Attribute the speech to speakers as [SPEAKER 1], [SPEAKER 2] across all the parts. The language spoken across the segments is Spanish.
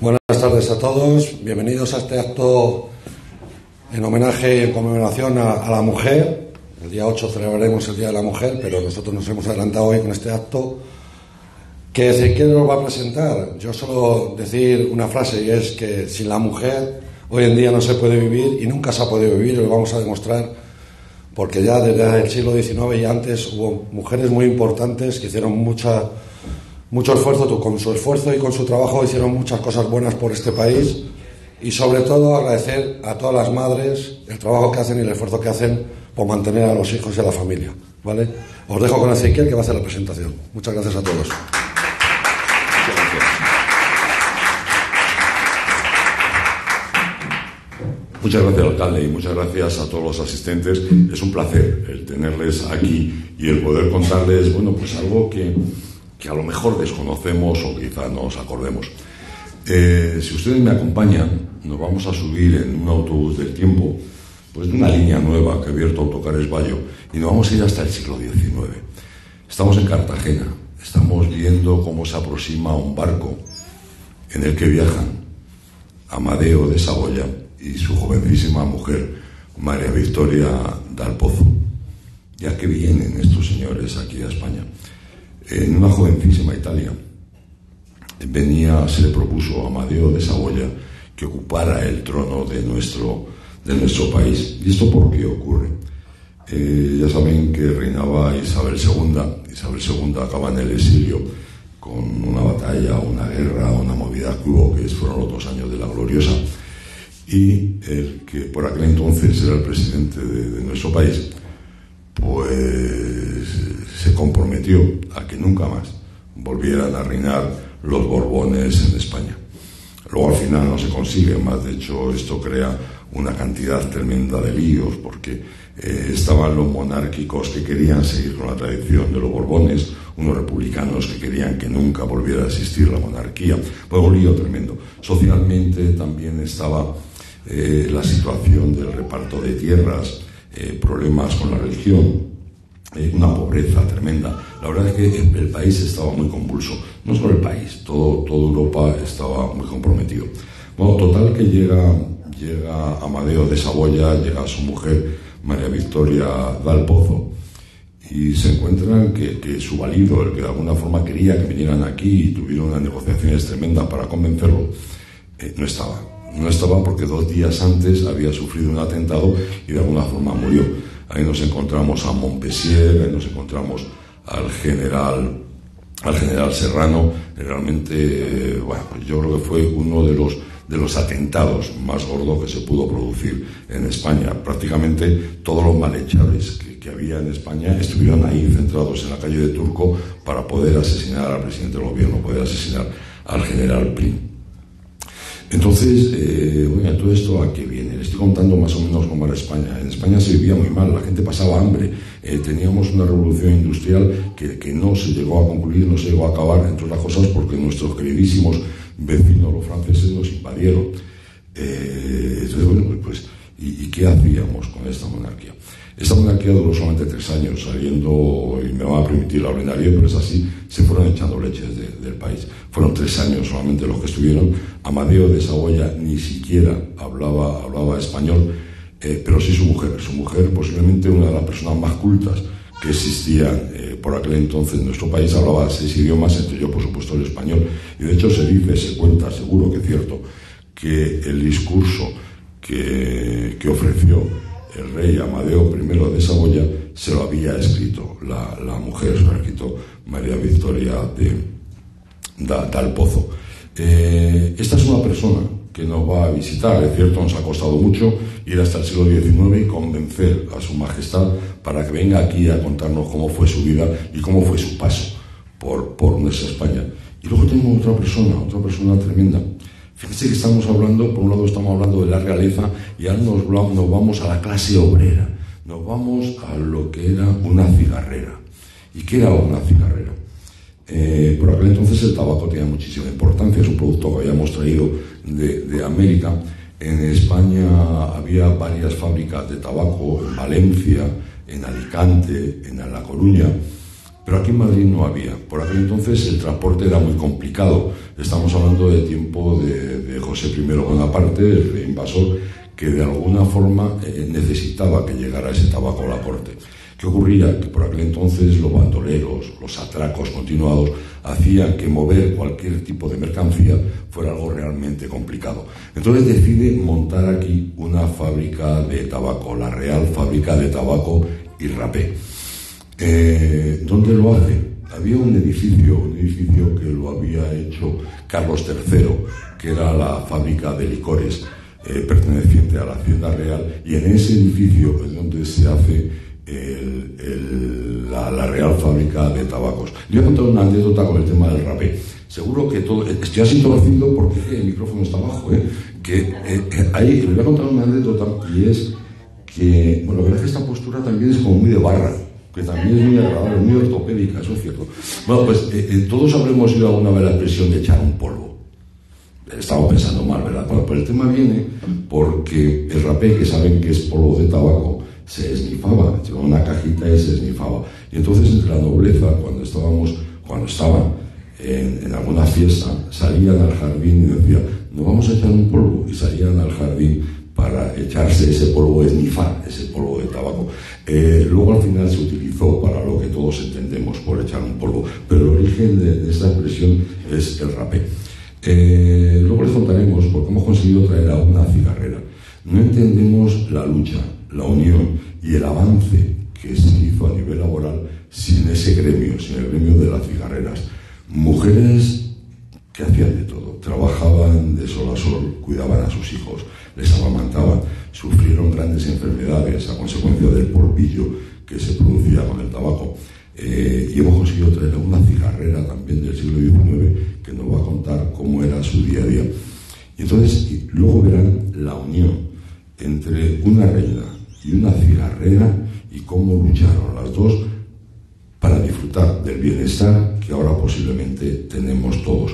[SPEAKER 1] Buenas tardes a todos, bienvenidos a este acto en homenaje y en conmemoración a, la mujer. El día 8 celebraremos el Día de la Mujer, pero nosotros nos hemos adelantado hoy con este acto que Ezequiel nos va a presentar. Yo solo decir una frase y es que sin la mujer hoy en día no se puede vivir y nunca se ha podido vivir, y lo vamos a demostrar porque ya desde el siglo XIX y antes hubo mujeres muy importantes que hicieron mucha mucho esfuerzo, con su esfuerzo y con su trabajo hicieron muchas cosas buenas por este país y sobre todo agradecer a todas las madres el trabajo que hacen y el esfuerzo que hacen por mantener a los hijos y a la familia. ¿vale? Os dejo con Ezequiel que va a hacer la presentación. Muchas gracias a todos.
[SPEAKER 2] Muchas gracias, alcalde, y muchas gracias a todos los asistentes. Es un placer el tenerles aquí y el poder contarles, bueno, pues algo que que a lo mejor desconocemos o quizá no nos acordemos. Eh, si ustedes me acompañan, nos vamos a subir en un autobús del tiempo, pues de una línea nueva que ha abierto Autocares Bayo, y nos vamos a ir hasta el siglo XIX. Estamos en Cartagena, estamos viendo cómo se aproxima un barco en el que viajan Amadeo de Saboya y su jovencísima mujer, María Victoria Dalpozo. Ya que vienen estos señores aquí a España en una jovencísima Italia. Venía, se le propuso a Amadeo de Saboya que ocupara el trono de nuestro, de nuestro país. ¿Y esto por qué ocurre? Eh, ya saben que reinaba Isabel II. Isabel II acaba en el exilio con una batalla, una guerra, una movida que hubo, que fueron los dos años de la gloriosa. Y el que por aquel entonces era el presidente de nuestro país, pues se comprometió a que nunca más volvieran a reinar los Borbones en España. Luego al final no se consigue más, de hecho esto crea una cantidad tremenda de líos porque eh, estaban los monárquicos que querían seguir con la tradición de los Borbones, unos republicanos que querían que nunca volviera a existir la monarquía. Fue un lío tremendo. Socialmente también estaba eh, la situación del reparto de tierras, eh, problemas con la religión, eh, una pobreza tremenda. La verdad es que el, país estaba muy convulso. No solo el país, todo, toda Europa estaba muy comprometido. Bueno, total que llega, llega Amadeo de Saboya, llega su mujer, María Victoria Dalpozo, y se encuentran que, su valido, el que de alguna forma quería que vinieran aquí y tuvieron unas negociaciones tremendas para convencerlo, eh, no estaba. No estaba porque dos días antes había sufrido un atentado y de alguna forma murió. Ahí nos encontramos a Montpessier, ahí nos encontramos al general, al general Serrano. Realmente, eh, bueno, pues yo creo que fue uno de los de los atentados más gordos que se pudo producir en España. Prácticamente todos los malhechores que, que, había en España estuvieron ahí centrados en la calle de Turco para poder asesinar al presidente del gobierno, poder asesinar al general Prim. Entonces, eh, todo esto a qué viene. Le estoy contando más o menos cómo era España. En España se vivía muy mal, la gente pasaba hambre, eh, teníamos una revolución industrial que, que, no se llegó a concluir, no se llegó a acabar, entre otras cosas, porque nuestros queridísimos vecinos, los franceses, nos invadieron. Eh, entonces, bueno, pues, pues ¿y, ¿y qué hacíamos con esta monarquía? Esta monarquía duró solamente tres años, saliendo, y me va a permitir la ordinaria, pero es así, se fueron echando leches del país. Fueron tres años solamente los que estuvieron. Amadeo de Saboya ni siquiera hablaba, hablaba español, eh, pero sí su mujer. Su mujer, posiblemente una de las personas más cultas que existían eh, por aquel entonces en nuestro país, hablaba seis idiomas, entre ellos, por supuesto, el español. Y de hecho se dice, se cuenta, seguro que es cierto, que el discurso que, que ofreció el rey Amadeo I de Saboya se lo había escrito la, mujer, se lo escrito María Victoria de, Dal Pozo. Eh, esta es una persona que nos va a visitar, es cierto, nos ha costado mucho ir hasta el siglo XIX y convencer a su majestad para que venga aquí a contarnos cómo fue su vida y cómo fue su paso por, por nuestra España. Y luego tenemos otra persona, otra persona tremenda, Fíjense que estamos hablando, por un lado estamos hablando de la realeza y ahora nos, vamos a la clase obrera, nos vamos a lo que era una cigarrera. ¿Y qué era una cigarrera? Eh, por aquel entonces el tabaco tenía muchísima importancia, es un producto que habíamos traído de, de, América. En España había varias fábricas de tabaco, en Valencia, en Alicante, en La Coruña, Pero aquí en Madrid no había. Por aquel entonces el transporte era muy complicado. Estamos hablando de tiempo de, José I Bonaparte, el invasor, que de alguna forma eh, necesitaba que llegara ese tabaco a la corte. ¿Qué ocurría? Que por aquel entonces los bandoleros, los atracos continuados, hacían que mover cualquier tipo de mercancía fuera algo realmente complicado. Entonces decide montar aquí una fábrica de tabaco, la Real Fábrica de Tabaco y Rapé. Eh, ¿Dónde lo hace? Había un edificio, un edificio que lo había hecho Carlos III, que era la fábrica de licores eh, perteneciente a la Hacienda Real, y en ese edificio es donde se hace la, Real Fábrica de Tabacos. Le voy a contar una anécdota con el tema del rapé. Seguro que todo. Estoy así introducido porque el micrófono está abajo, ¿eh? Que eh, eh, ahí le voy a contar una anécdota y es que, bueno, la verdad es que esta postura también es como muy de barra, que también es muy agradable, muy ortopédica, eso es cierto. Bueno, pues todos habremos ido alguna vez la expresión de echar un polvo. Estaba pensando mal, ¿verdad? Bueno, pues el tema viene porque el rapé, que saben que es polvo de tabaco, se esnifaba, llevaba una cajita y se esnifaba. Y entonces entre la nobleza, cuando estábamos, cuando estaban en, alguna fiesta, salían al jardín y decían, nos vamos a echar un polvo, y salían al jardín para echarse ese polvo, esnifar ese polvo de tabaco. Eh, luego al final se utilizó para lo que todos entendemos por echar un polvo, pero el origen de, esta expresión es el rapé. Eh, luego les contaremos por hemos conseguido traer a una cigarrera. No entendemos la lucha, la unión y el avance que se hizo a nivel laboral sin ese gremio, sin el gremio de las cigarreras. Mujeres que hacían de todo, trabajaban de sol a sol, cuidaban a sus hijos, les amamantaban, sufrieron grandes enfermedades a consecuencia del polvillo que se producía con el tabaco. Eh, y hemos conseguido traer una cigarrera también del siglo XIX que nos va a contar cómo era su día a día. Y entonces, luego verán la unión entre una reina y una cigarrera y cómo lucharon las dos para disfrutar del bienestar que ahora posiblemente tenemos todos.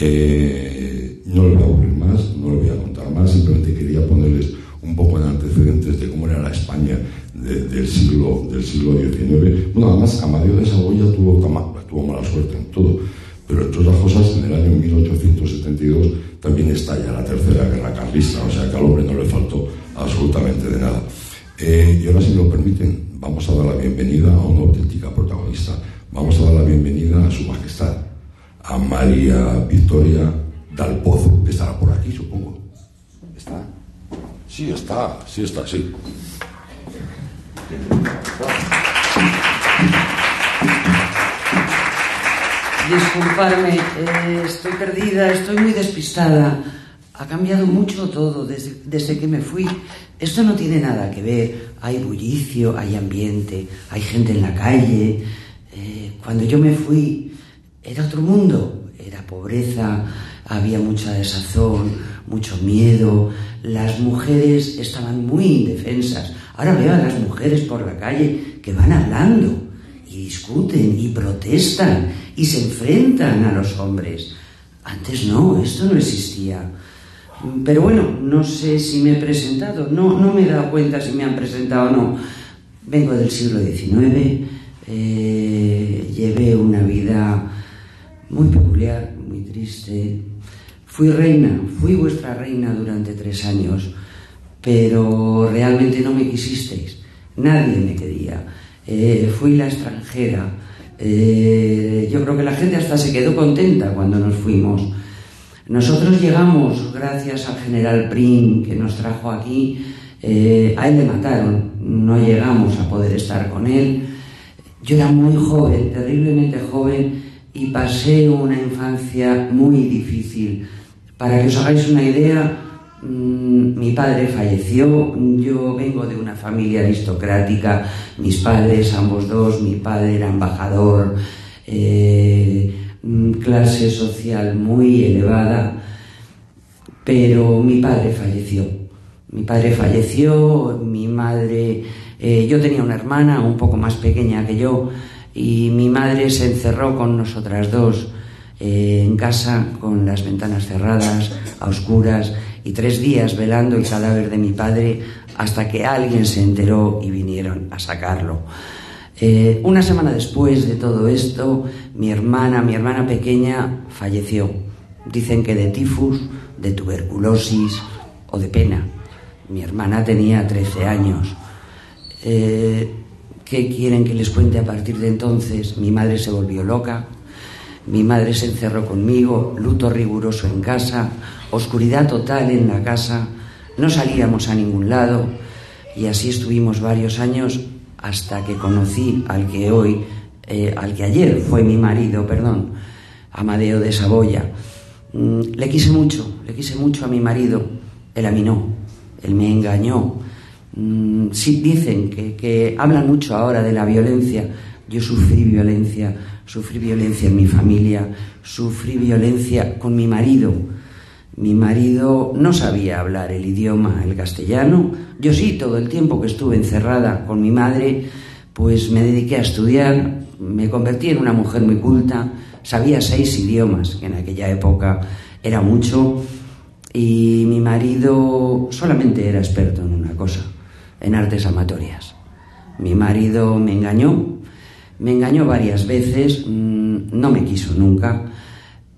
[SPEAKER 2] Eh, no le voy a aburrir más, no le voy a contar más, simplemente quería ponerles un poco en antecedentes de cómo era la España del, siglo, del siglo XIX. Bueno, además Amadeo de Saboya tuvo, tuvo mala suerte en todo, pero entre otras cosas, en el año 1872 también estalla la Tercera Guerra Carlista, o sea que al hombre no le faltó absolutamente de nada. Eh, y ahora, si me lo permiten, vamos a dar la bienvenida a una auténtica protagonista. Vamos a dar la bienvenida a su majestad, a María Victoria Dal Pozo, que estará por aquí, supongo. ¿Está? Sí, está, sí está, sí.
[SPEAKER 3] Disculparme, eh, estoy perdida, estoy muy despistada. Ha cambiado mucho todo desde, desde que me fui. Esto no tiene nada que ver. Hay bullicio, hay ambiente, hay gente en la calle. Eh, cuando yo me fui era otro mundo. Era pobreza, había mucha desazón, mucho miedo. Las mujeres estaban muy indefensas. Ahora veo a las mujeres por la calle que van hablando y discuten y protestan y se enfrentan a los hombres. Antes no, esto no existía. Pero bueno, no sé si me he presentado, no, no me he dado cuenta si me han presentado o no. Vengo del siglo XIX, eh, llevé una vida muy peculiar, muy triste. Fui reina, fui vuestra reina durante tres años, pero realmente no me quisisteis, nadie me quería. Eh, fui la extranjera. Eh, yo creo que la gente hasta se quedó contenta cuando nos fuimos nosotros llegamos, gracias al general Prim que nos trajo aquí, eh, a él le mataron, no llegamos a poder estar con él. Yo era muy joven, terriblemente joven, y pasé una infancia muy difícil. Para que os hagáis una idea, mm, mi padre falleció, yo vengo de una familia aristocrática, mis padres, ambos dos, mi padre era embajador, eh, Mm, clase social muy elevada, pero mi padre falleció. Mi padre falleció, mi madre, eh, yo tenía una hermana un poco más pequeña que yo y mi madre se encerró con nosotras dos eh, en casa con las ventanas cerradas, a oscuras y tres días velando el cadáver de mi padre hasta que alguien se enteró y vinieron a sacarlo. Eh, una semana después de todo esto, mi hermana, mi hermana pequeña, falleció. Dicen que de tifus, de tuberculosis o de pena. Mi hermana tenía 13 años. Eh, ¿Qué quieren que les cuente a partir de entonces? Mi madre se volvió loca, mi madre se encerró conmigo, luto riguroso en casa, oscuridad total en la casa, no salíamos a ningún lado y así estuvimos varios años hasta que conocí al que hoy, eh, al que ayer fue mi marido, perdón, Amadeo de Saboya. Mm, le quise mucho, le quise mucho a mi marido, él a mí no, él me engañó. Mm, sí dicen que, que hablan mucho ahora de la violencia, yo sufrí violencia, sufrí violencia en mi familia, sufrí violencia con mi marido. Mi marido no sabía hablar el idioma, el castellano. Yo sí, todo el tiempo que estuve encerrada con mi madre, pues me dediqué a estudiar, me convertí en una mujer muy culta, sabía seis idiomas, que en aquella época era mucho, y mi marido solamente era experto en una cosa, en artes amatorias. Mi marido me engañó, me engañó varias veces, mm, no me quiso nunca.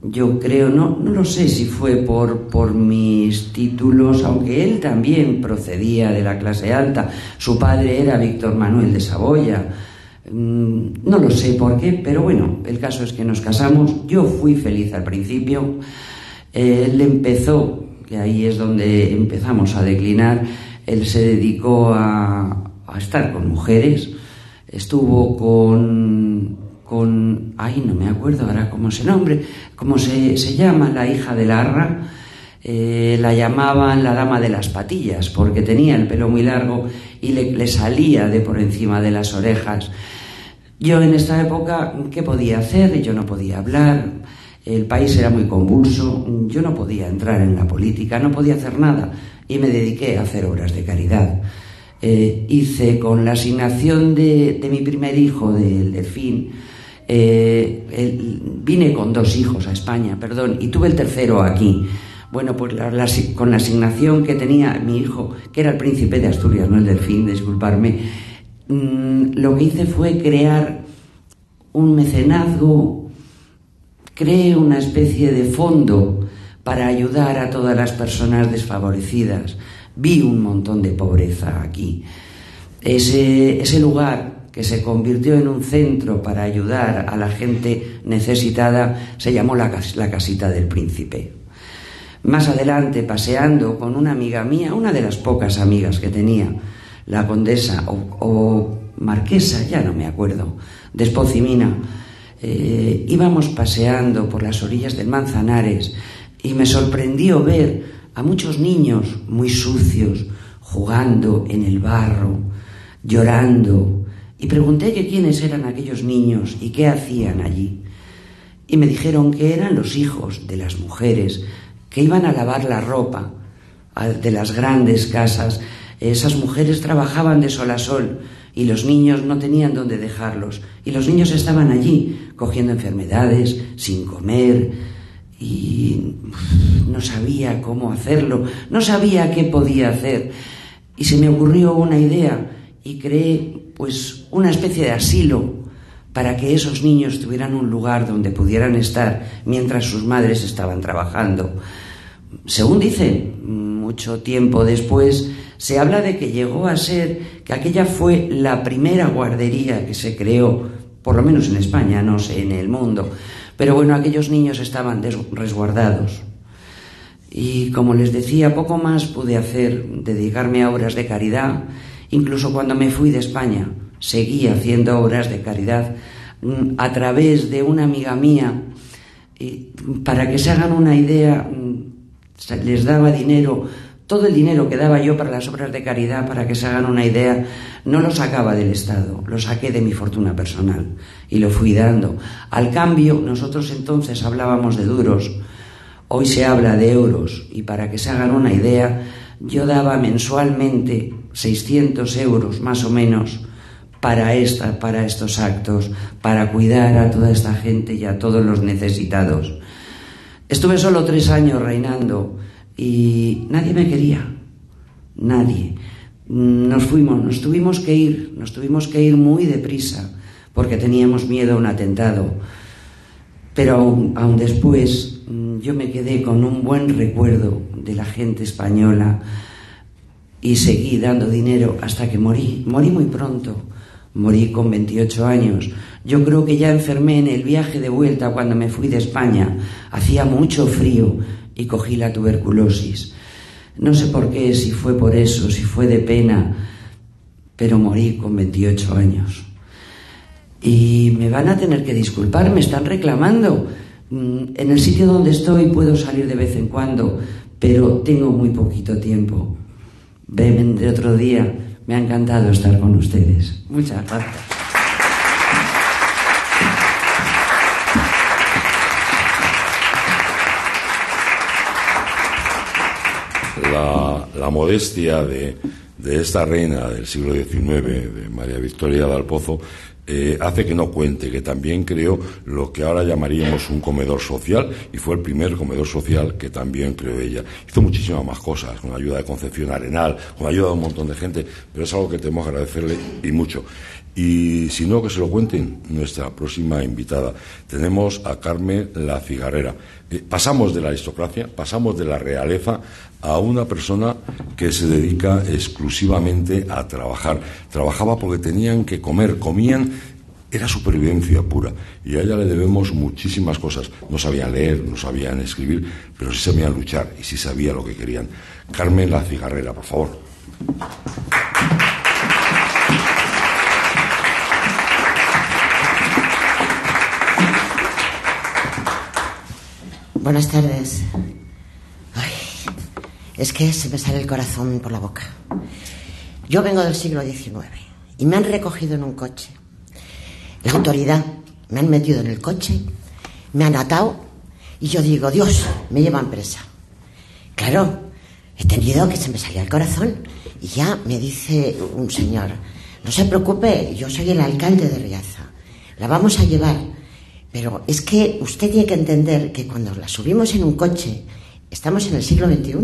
[SPEAKER 3] Yo creo, no, no lo sé si fue por, por mis títulos, aunque él también procedía de la clase alta. Su padre era Víctor Manuel de Saboya. Mm, no lo sé por qué, pero bueno, el caso es que nos casamos. Yo fui feliz al principio. Él empezó, que ahí es donde empezamos a declinar, él se dedicó a, estar con mujeres. Estuvo con, con, ay, no me acuerdo ahora cómo se nombre, cómo se, se llama la hija de Larra, eh, la llamaban la dama de las patillas, porque tenía el pelo muy largo y le, le salía de por encima de las orejas. Yo en esta época, ¿qué podía hacer? Yo no podía hablar, el país era muy convulso, yo no podía entrar en la política, no podía hacer nada y me dediqué a hacer obras de caridad. Eh, hice con la asignación de, mi primer hijo, del delfín, eh, vine con dos hijos a España, perdón, y tuve el tercero aquí. Bueno, pues con la asignación que tenía mi hijo, que era el príncipe de Asturias, no el delfín, disculparme, mm, lo que hice fue crear un mecenazgo, creé una especie de fondo para ayudar a todas las personas desfavorecidas vi un montón de pobreza aquí. Ese, lugar que se convirtió en un centro para ayudar a la gente necesitada se llamó la, la Casita del Príncipe. Más adelante, paseando con una amiga mía, una de las pocas amigas que tenía, la condesa o, marquesa, ya no me acuerdo, de Espocimina, eh, íbamos paseando por las orillas del Manzanares y me sorprendió ver a muchos niños muy sucios jugando en el barro, llorando, y pregunté que quiénes eran aquellos niños y qué hacían allí. Y me dijeron que eran los hijos de las mujeres que iban a lavar la ropa de las grandes casas. Esas mujeres trabajaban de sol a sol y los niños no tenían dónde dejarlos. Y los niños estaban allí cogiendo enfermedades, sin comer, y no sabía cómo hacerlo, no sabía qué podía hacer. Y se me ocurrió una idea y creé pues una especie de asilo para que esos niños tuvieran un lugar donde pudieran estar mientras sus madres estaban trabajando. Según dicen, mucho tiempo después, se habla de que llegó a ser que aquella fue la primera guardería que se creó, por lo menos en España, no sé, en el mundo, pero bueno, aquellos niños estaban resguardados. Y como les decía, poco más pude hacer, dedicarme a obras de caridad. Incluso cuando me fui de España, seguí haciendo obras de caridad mm, a través de una amiga mía. Para que se hagan una idea, mm, les daba dinero todo el dinero que daba yo para las obras de caridad, para que se hagan una idea, no lo sacaba del Estado, lo saqué de mi fortuna personal y lo fui dando. Al cambio, nosotros entonces hablábamos de duros, hoy se habla de euros y para que se hagan una idea, yo daba mensualmente 600 euros más o menos para, esta, para estos actos, para cuidar a toda esta gente y a todos los necesitados. Estuve solo tres años reinando y nadie me quería, nadie. mm, nos fuimos, nos tuvimos que ir, nos tuvimos que ir muy deprisa, porque teníamos miedo a un atentado. Pero aún, después mm, yo me quedé con un buen recuerdo de la gente española y seguí dando dinero hasta que morí. Morí muy pronto, morí con 28 años. Yo creo que ya enfermé en el viaje de vuelta cuando me fui de España. Hacía mucho frío y cogí la tuberculosis. No sé por qué, si fue por eso, si fue de pena, pero morí con 28 años. Y me van a tener que disculpar, me están reclamando. Mm, en el sitio donde estoy puedo salir de vez en cuando, pero tengo muy poquito tiempo. Ven de otro día, me ha encantado estar con ustedes. Muchas gracias.
[SPEAKER 2] La, modestia de, de esta reina del siglo XIX, de María Victoria de Alpozo, eh, hace que no cuente, que también creó lo que ahora llamaríamos un comedor social y fue el primer comedor social que también creó ella. Hizo muchísimas más cosas, con ayuda de Concepción Arenal, con ayuda de un montón de gente, pero es algo que tenemos que agradecerle y mucho. Y si no, que se lo cuenten nuestra próxima invitada. Tenemos a Carmen La Cigarrera. Eh, pasamos de la aristocracia, pasamos de la realeza a una persona que se dedica exclusivamente a trabajar. Trabajaba porque tenían que comer, comían, era supervivencia pura. Y a ella le debemos muchísimas cosas. No sabían leer, no sabían escribir, pero sí sabían luchar y sí sabía lo que querían. Carmen La Cigarrera, por favor.
[SPEAKER 4] Buenas tardes. Es que se me sale el corazón por la boca. Yo vengo del siglo XIX y me han recogido en un coche. La autoridad me han metido en el coche, me han atado y yo digo, Dios, me llevan presa. Claro, he tenido que se me salía el corazón y ya me dice un señor, no se preocupe, yo soy el alcalde de Riaza, la vamos a llevar. Pero es que usted tiene que entender que cuando la subimos en un coche, estamos en el siglo XXI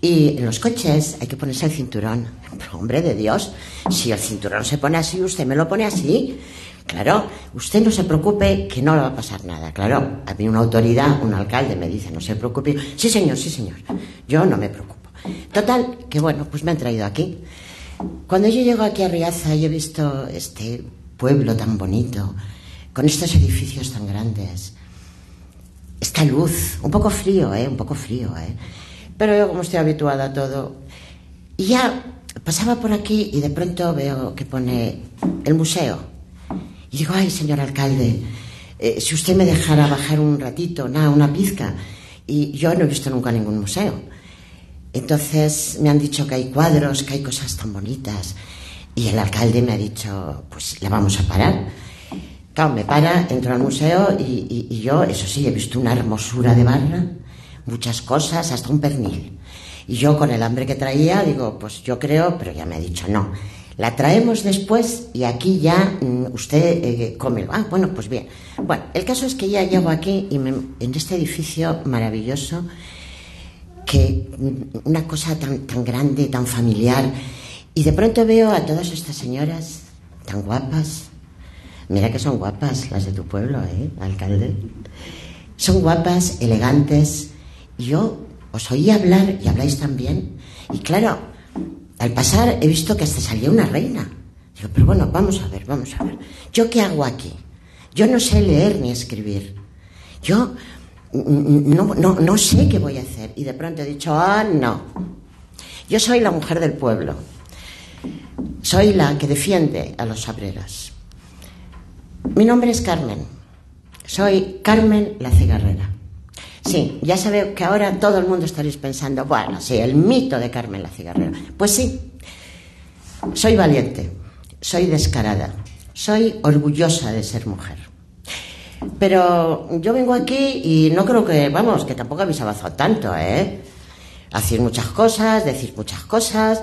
[SPEAKER 4] y en los coches hay que ponerse el cinturón. Pero, hombre de Dios, si el cinturón se pone así, usted me lo pone así. Claro, usted no se preocupe que no le va a pasar nada. Claro, a mí una autoridad, un alcalde me dice, no se preocupe. Sí, señor, sí, señor. Yo no me preocupo. Total, que bueno, pues me han traído aquí. Cuando yo llego aquí a Riaza y he visto este pueblo tan bonito, con estos edificios tan grandes, esta luz, un poco frío, ¿eh? Un poco frío, ¿eh? Pero yo como estoy habituada a todo, y ya pasaba por aquí y de pronto veo que pone el museo. Y digo, ay, señor alcalde, eh, si usted me dejara bajar un ratito, nada, una pizca. Y yo no he visto nunca ningún museo. Entonces me han dicho que hay cuadros, que hay cosas tan bonitas. Y el alcalde me ha dicho, pues la vamos a parar. Claro, me para, entro al museo y, y yo, eso sí, he visto una hermosura de barra muchas cosas, hasta un pernil. Y yo con el hambre que traía, digo, pues yo creo, pero ya me ha dicho, no, la traemos después y aquí ya mm, usted eh, come. Ah, bueno, pues bien. Bueno, el caso es que ya llego aquí y en este edificio maravilloso, que mm, una cosa tan, tan grande, tan familiar, y de pronto veo a todas estas señoras tan guapas. Mira que son guapas las de tu pueblo, ¿eh, alcalde? Son guapas, elegantes, yo os oí hablar y habláis también. Y claro, al pasar he visto que hasta salía una reina. Digo, pero bueno, vamos a ver, vamos a ver. ¿Yo qué hago aquí? Yo no sé leer ni escribir. Yo no, no, no sé qué voy a hacer. Y de pronto he dicho, ah, no. Yo soy la mujer del pueblo. Soy la que defiende a los sabreras. Mi nombre es Carmen. Soy Carmen la cigarrera. Sí, ya sabe que ahora todo el mundo estaréis pensando, bueno, sí, el mito de Carmen la cigarrera. Pues sí, soy valiente, soy descarada, soy orgullosa de ser mujer. Pero yo vengo aquí y no creo que, vamos, que tampoco habéis avanzado tanto, ¿eh? Hacéis muchas cosas, decís muchas cosas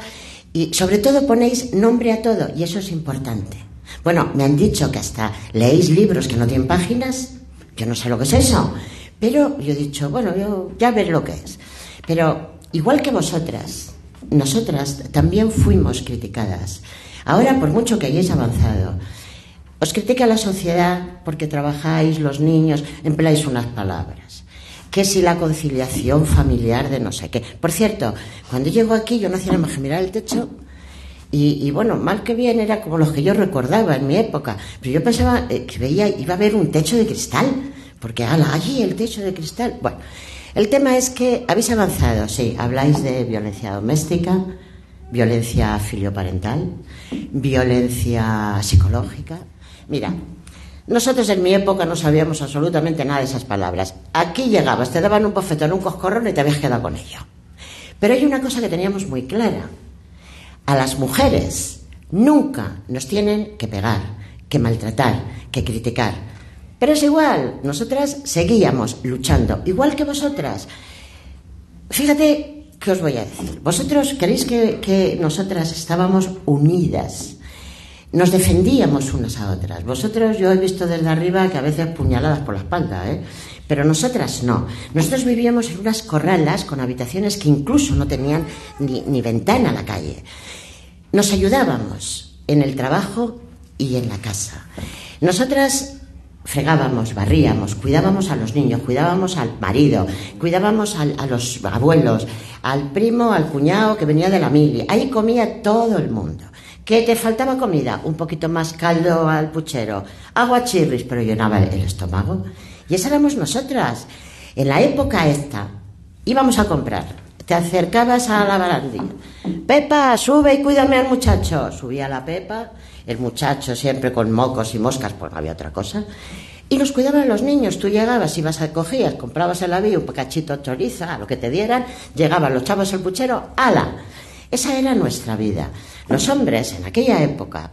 [SPEAKER 4] y sobre todo ponéis nombre a todo y eso es importante. Bueno, me han dicho que hasta leéis libros que no tienen páginas, yo no sé lo que es eso. Pero yo he dicho, bueno, yo ya veré lo que es. Pero igual que vosotras, nosotras también fuimos criticadas. Ahora, por mucho que hayáis avanzado, os critica la sociedad porque trabajáis, los niños, empleáis unas palabras. Que si la conciliación familiar de no sé qué. Por cierto, cuando llego aquí yo no hacía más que mirar el techo y, bueno, mal que bien era como los que yo recordaba en mi época. Pero yo pensaba eh, que veía, iba a haber un techo de cristal, porque ala, allí el techo de cristal. Bueno, el tema es que habéis avanzado, sí, habláis de violencia doméstica, violencia filioparental, violencia psicológica. Mira, nosotros en mi época no sabíamos absolutamente nada de esas palabras. Aquí llegabas, te daban un bofetón, un coscorrón y te habías quedado con ello. Pero hay una cosa que teníamos muy clara a las mujeres nunca nos tienen que pegar, que maltratar, que criticar. Pero es igual, nosotras seguíamos luchando, igual que vosotras. Fíjate qué os voy a decir. Vosotros queréis que, nosotras estábamos unidas. Nos defendíamos unas a otras. Vosotros, yo he visto desde arriba que a veces puñaladas por la espalda, ¿eh? Pero nosotras no. Nosotros vivíamos en unas corralas con habitaciones que incluso no tenían ni, ni ventana a la calle. Nos ayudábamos en el trabajo y en la casa. Nosotras fregábamos, barríamos, cuidábamos a los niños, cuidábamos al marido, cuidábamos a los abuelos, al primo, al cuñado que venía de la mili. Ahí comía todo el mundo. ¿Qué te faltaba comida? Un poquito más caldo al puchero, agua chirris, pero llenaba el estómago. Y esa éramos nosotras. En la época esta íbamos a comprar te acercabas a la barandilla. Pepa, sube y cuídame al muchacho. Subía la Pepa, el muchacho siempre con mocos y moscas, pues no había otra cosa. Y los cuidaban los niños. Tú llegabas, ibas a cogías, comprabas el avión, un cachito choriza, lo que te dieran, llegaban los chavos al puchero, ¡ala! Esa era nuestra vida. Los hombres en aquella época,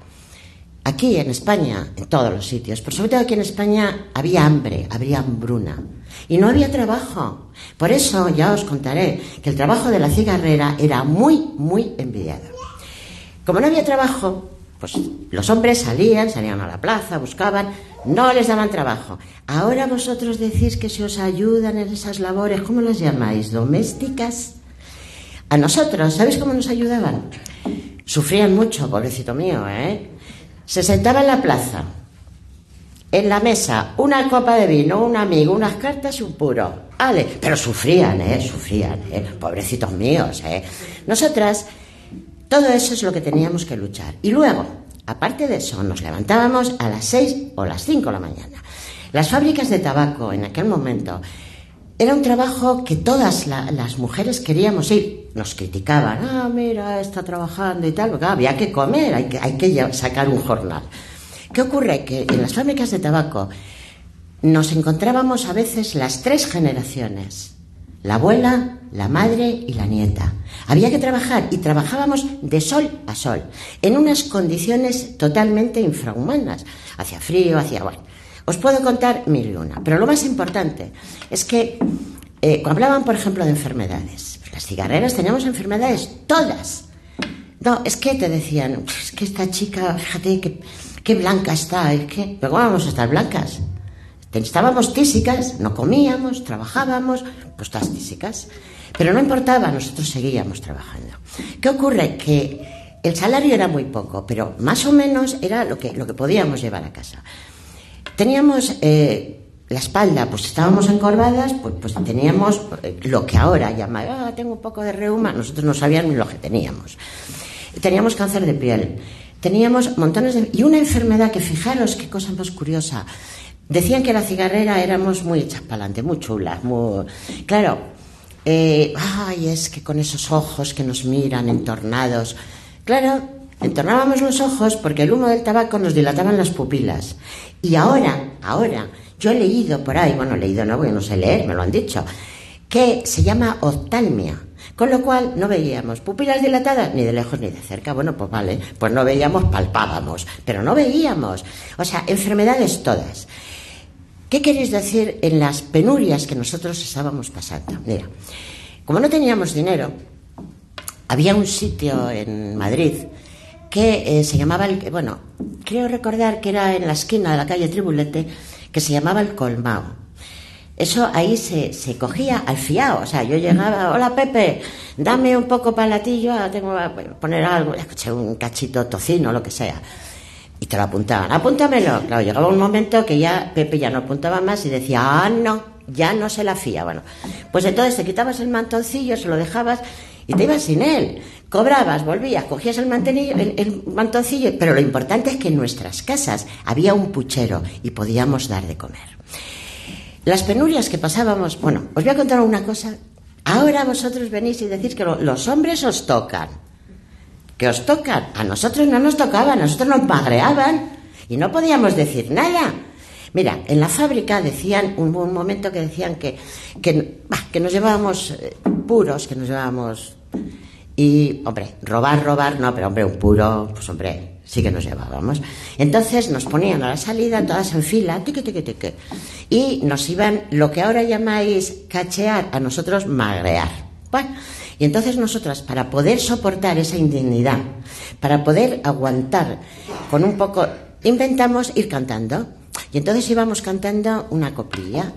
[SPEAKER 4] aquí en España, en todos los sitios, pero sobre todo aquí en España, había hambre, había hambruna. Y no había trabajo. Por eso ya os contaré que el trabajo de la cigarrera era muy, muy envidiado. Como no había trabajo, pues los hombres salían, salían a la plaza, buscaban, no les daban trabajo. Ahora vosotros decís que se os ayudan en esas labores, ¿cómo las llamáis? ¿Domésticas? A nosotros, ¿sabéis cómo nos ayudaban? Sufrían mucho, pobrecito mío, ¿eh? Se sentaba en la plaza, en la mesa una copa de vino, un amigo, unas cartas y un puro. Ale, pero sufrían, ¿eh? Sufrían, ¿eh? Pobrecitos míos, ¿eh? Nosotras, todo eso es lo que teníamos que luchar. Y luego, aparte de eso, nos levantábamos a las seis o las cinco de la mañana. Las fábricas de tabaco en aquel momento era un trabajo que todas las mujeres queríamos ir. Nos criticaban, ah, mira, está trabajando y tal, porque había que comer, hay que, hay que sacar un jornal. ¿Qué ocurre? Que en las fábricas de tabaco nos encontrábamos a veces las tres generaciones, la abuela, la madre y la nieta. Había que trabajar y trabajábamos de sol a sol, en unas condiciones totalmente infrahumanas. Hacía frío, hacía... Bueno, os puedo contar mil y una, pero lo más importante es que eh, hablaban, por ejemplo, de enfermedades, las cigarreras teníamos enfermedades todas. No, es que te decían, es que esta chica, fíjate que qué blanca está, es que, pero vamos a estar blancas? Estábamos tísicas, no comíamos, trabajábamos, pues todas tísicas. Pero no importaba, nosotros seguíamos trabajando. ¿Qué ocurre? Que el salario era muy poco, pero más o menos era lo que, lo que podíamos llevar a casa. Teníamos eh, la espalda, pues estábamos encorvadas, pues, pues teníamos eh, lo que ahora llama, ah, tengo un poco de reuma, nosotros no sabíamos lo que teníamos. Teníamos cáncer de piel teníamos montones de... Y una enfermedad que fijaros qué cosa más curiosa. Decían que la cigarrera éramos muy hechas para adelante, muy chulas, muy... Claro, eh, ay, es que con esos ojos que nos miran entornados. Claro, entornábamos los ojos porque el humo del tabaco nos dilataban las pupilas. Y ahora, ahora, yo he leído por ahí, bueno, he leído no, porque no sé leer, me lo han dicho, que se llama oftalmia. Con lo cual no veíamos pupilas dilatadas ni de lejos ni de cerca. Bueno, pues vale, pues no veíamos, palpábamos, pero no veíamos. O sea, enfermedades todas. ¿Qué queréis decir en las penurias que nosotros estábamos pasando? Mira, como no teníamos dinero, había un sitio en Madrid que eh, se llamaba, el, bueno, creo recordar que era en la esquina de la calle Tribulete, que se llamaba el Colmao. Eso ahí se, se cogía al fiado. O sea, yo llegaba, hola Pepe, dame un poco para latillo, tengo que poner algo, escuché un cachito tocino, lo que sea. Y te lo apuntaban, apúntamelo. Claro, llegaba un momento que ya Pepe ya no apuntaba más y decía, ah, no, ya no se la fía. Bueno, pues entonces te quitabas el mantoncillo, se lo dejabas y te ibas sin él. Cobrabas, volvías, cogías el, mantenillo, el, el, mantoncillo, pero lo importante es que en nuestras casas había un puchero y podíamos dar de comer. Las penurias que pasábamos, bueno, os voy a contar una cosa. Ahora vosotros venís y decís que lo, los hombres os tocan. Que os tocan. A nosotros no nos tocaban, a nosotros nos magreaban y no podíamos decir nada. Mira, en la fábrica decían, un, un momento que decían que, que, que nos llevábamos eh, puros, que nos llevábamos. Y, hombre, robar, robar, no, pero hombre, un puro, pues hombre, sí que nos llevábamos. Entonces nos ponían a la salida todas en fila, tique, tique, tique, y nos iban, lo que ahora llamáis cachear, a nosotros magrear. Bueno, y entonces nosotras, para poder soportar esa indignidad, para poder aguantar con un poco, inventamos ir cantando. Y entonces íbamos cantando una coplilla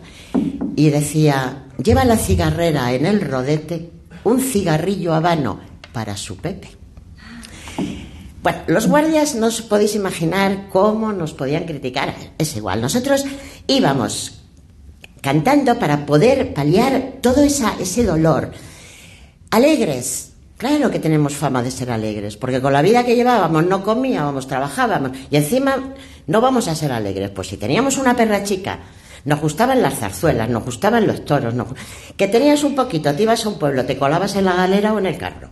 [SPEAKER 4] y decía, lleva la cigarrera en el rodete, un cigarrillo habano para su Pepe. Bueno, los guardias no os podéis imaginar cómo nos podían criticar. Es igual, nosotros íbamos cantando para poder paliar todo ese dolor. Alegres, claro que tenemos fama de ser alegres, porque con la vida que llevábamos no comíamos, trabajábamos y encima no vamos a ser alegres. Pues si teníamos una perra chica, nos gustaban las zarzuelas, nos gustaban los toros, nos... que tenías un poquito, te ibas a un pueblo, te colabas en la galera o en el carro,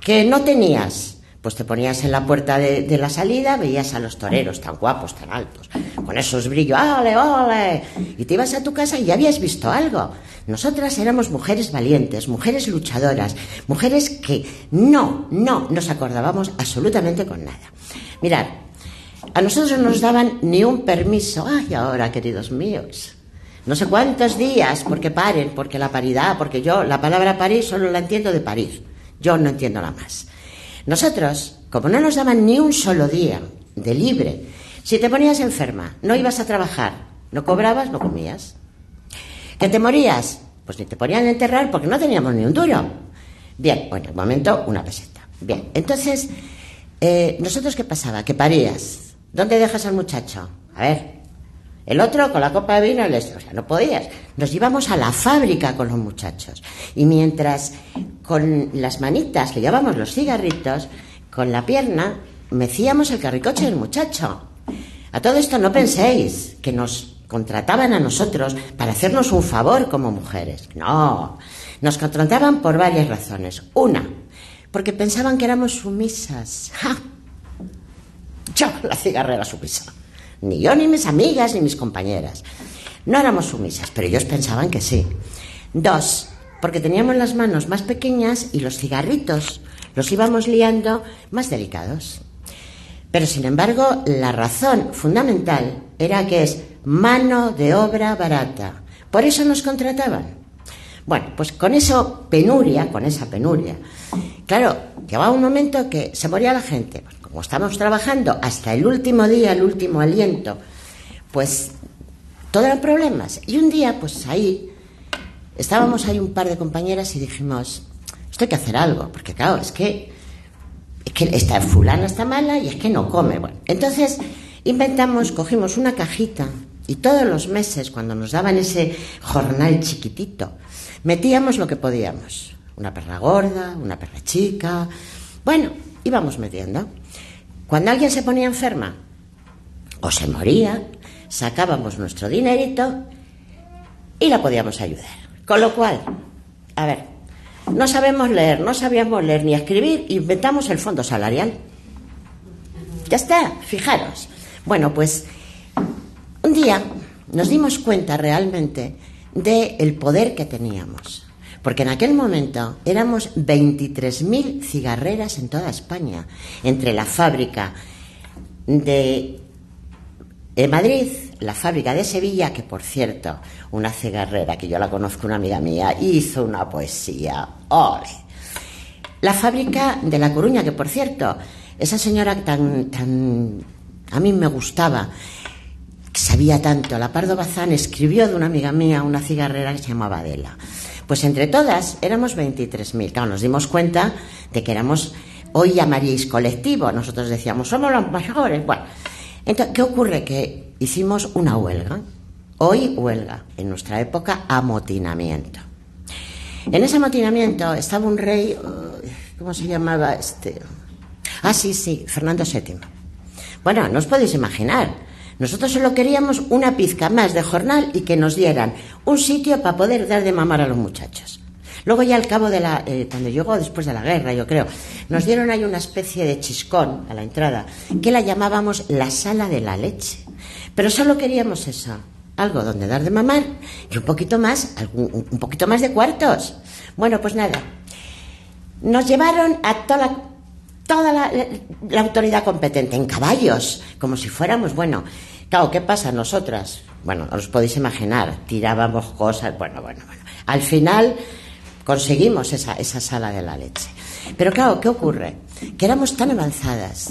[SPEAKER 4] que no tenías, pues te ponías en la puerta de, la salida, veías a los toreros tan guapos, tan altos, con esos brillos, ¡ole, ole! Y te ibas a tu casa y ya habías visto algo. Nosotras éramos mujeres valientes, mujeres luchadoras, mujeres que no, no nos acordábamos absolutamente con nada. Mirad, a nosotros no nos daban ni un permiso. Ay, ahora, queridos míos, no sé cuántos días porque paren, porque la paridad, porque yo la palabra parir solo la entiendo de parir. Yo no entiendo nada más. Nosotros, como no nos daban ni un solo día de libre, si te ponías enferma, no ibas a trabajar, no cobrabas, no comías. ¿Que te morías? Pues ni te ponían a enterrar porque no teníamos ni un duro. Bien, bueno, en el momento una peseta. Bien, entonces, eh, ¿nosotros qué pasaba? Que parías. ¿Dónde dejas al muchacho? A ver, el otro con la copa de vino, el este, o sea, no podías. Nos íbamos a la fábrica con los muchachos. Y mientras con las manitas que llevábamos los cigarritos, con la pierna, mecíamos el carricoche del muchacho. A todo esto no penséis que nos contrataban a nosotros para hacernos un favor como mujeres. No, nos contrataban por varias razones. Una, porque pensaban que éramos sumisas. ¡Ja! Yo, la cigarrera sumisa. Ni yo, ni mis amigas, ni mis compañeras. No éramos sumisas, pero ellos pensaban que sí. Dos, porque teníamos las manos más pequeñas y los cigarritos los íbamos liando más delicados. Pero sin embargo, la razón fundamental era que es mano de obra barata. Por eso nos contrataban. Bueno, pues con eso penuria, con esa penuria. Claro, llegaba un momento que se moría la gente. Como estamos trabajando hasta el último día, el último aliento, pues todo eran problemas. Y un día, pues ahí, estábamos ahí un par de compañeras y dijimos, esto hay que hacer algo, porque claro, es que, es que esta fulana está mala y es que no come. Bueno, entonces inventamos, cogimos una cajita y todos los meses, cuando nos daban ese jornal chiquitito, metíamos lo que podíamos. Una perra gorda, una perra chica. Bueno, íbamos metiendo. Cuando alguien se ponía enferma o se moría, sacábamos nuestro dinerito y la podíamos ayudar. Con lo cual, a ver, no sabemos leer, no sabíamos leer ni escribir, inventamos el fondo salarial. Ya está, fijaros. Bueno, pues un día nos dimos cuenta realmente del el poder que teníamos. Porque en aquel momento éramos 23.000 cigarreras en toda España, entre la fábrica de, Madrid, la fábrica de Sevilla, que por cierto, una cigarrera que yo la conozco, una amiga mía, hizo una poesía. ¡Ole! La fábrica de La Coruña, que por cierto, esa señora tan, tan a mí me gustaba, que sabía tanto, la Pardo Bazán escribió de una amiga mía, una cigarrera que se llamaba Adela. Pues entre todas éramos 23.000. Claro, nos dimos cuenta de que éramos, hoy llamaríais colectivo, nosotros decíamos, somos los mayores. Bueno, entonces, ¿qué ocurre? Que hicimos una huelga. Hoy huelga, en nuestra época amotinamiento. En ese amotinamiento estaba un rey, ¿cómo se llamaba este? Ah, sí, sí, Fernando VII. Bueno, no os podéis imaginar. Nosotros solo queríamos una pizca más de jornal y que nos dieran un sitio para poder dar de mamar a los muchachos. Luego ya al cabo de la, eh, cuando llegó después de la guerra, yo creo, nos dieron ahí una especie de chiscón a la entrada, que la llamábamos la sala de la leche. Pero solo queríamos eso, algo donde dar de mamar y un poquito más, un, un poquito más de cuartos. Bueno, pues nada. Nos llevaron a toda la, toda la, la, autoridad competente en caballos, como si fuéramos, bueno, claro, ¿qué pasa nosotras? Bueno, os podéis imaginar, tirábamos cosas, bueno, bueno, bueno. Al final conseguimos esa, esa sala de la leche. Pero claro, ¿qué ocurre? Que éramos tan avanzadas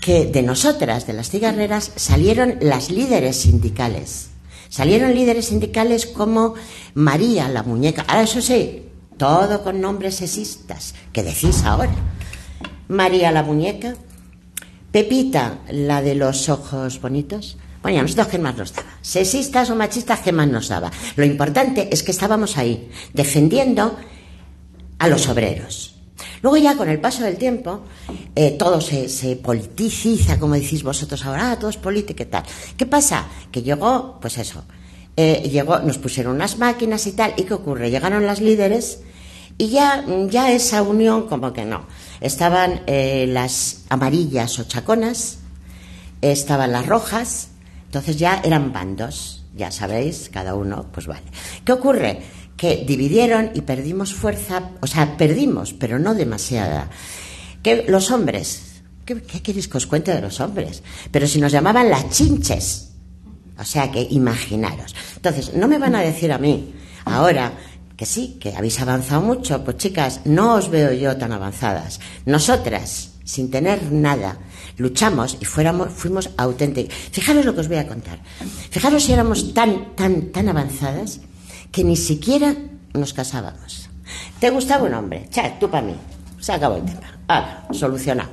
[SPEAKER 4] que de nosotras, de las cigarreras, salieron las líderes sindicales. Salieron líderes sindicales como María, la muñeca. Ahora, eso sí, todo con nombres sexistas, que decís ahora. María, la muñeca. Pepita, la de los ojos bonitos. Bueno, a nosotros qué más nos daba. Sexistas o machistas, ¿qué más nos daba? Lo importante es que estábamos ahí, defendiendo a los obreros. Luego ya con el paso del tiempo, eh, todo se, se, politiciza, como decís vosotros ahora, ah, todo es política y tal. ¿Qué pasa? Que llegó, pues eso, eh, llegó, nos pusieron unas máquinas y tal, ¿y qué ocurre? Llegaron las líderes y ya, ya esa unión como que no. Estaban eh, las amarillas o chaconas, estaban las rojas, entonces ya eran bandos, ya sabéis, cada uno, pues vale. ¿Qué ocurre? que dividieron y perdimos fuerza, o sea, perdimos, pero no demasiada. Que los hombres, ¿qué, qué queréis que os cuente de los hombres? Pero si nos llamaban las chinches, o sea que imaginaros. Entonces, no me van a decir a mí, ahora, que sí, que habéis avanzado mucho, pues chicas, no os veo yo tan avanzadas. Nosotras, sin tener nada, luchamos y fuéramos, fuimos auténticas. Fijaros lo que os voy a contar. Fijaros si éramos tan, tan, tan avanzadas que ni siquiera nos casábamos. ¿Te gustaba un hombre? Chat, tú para mí. Se acabó el tema. Ah, solucionado.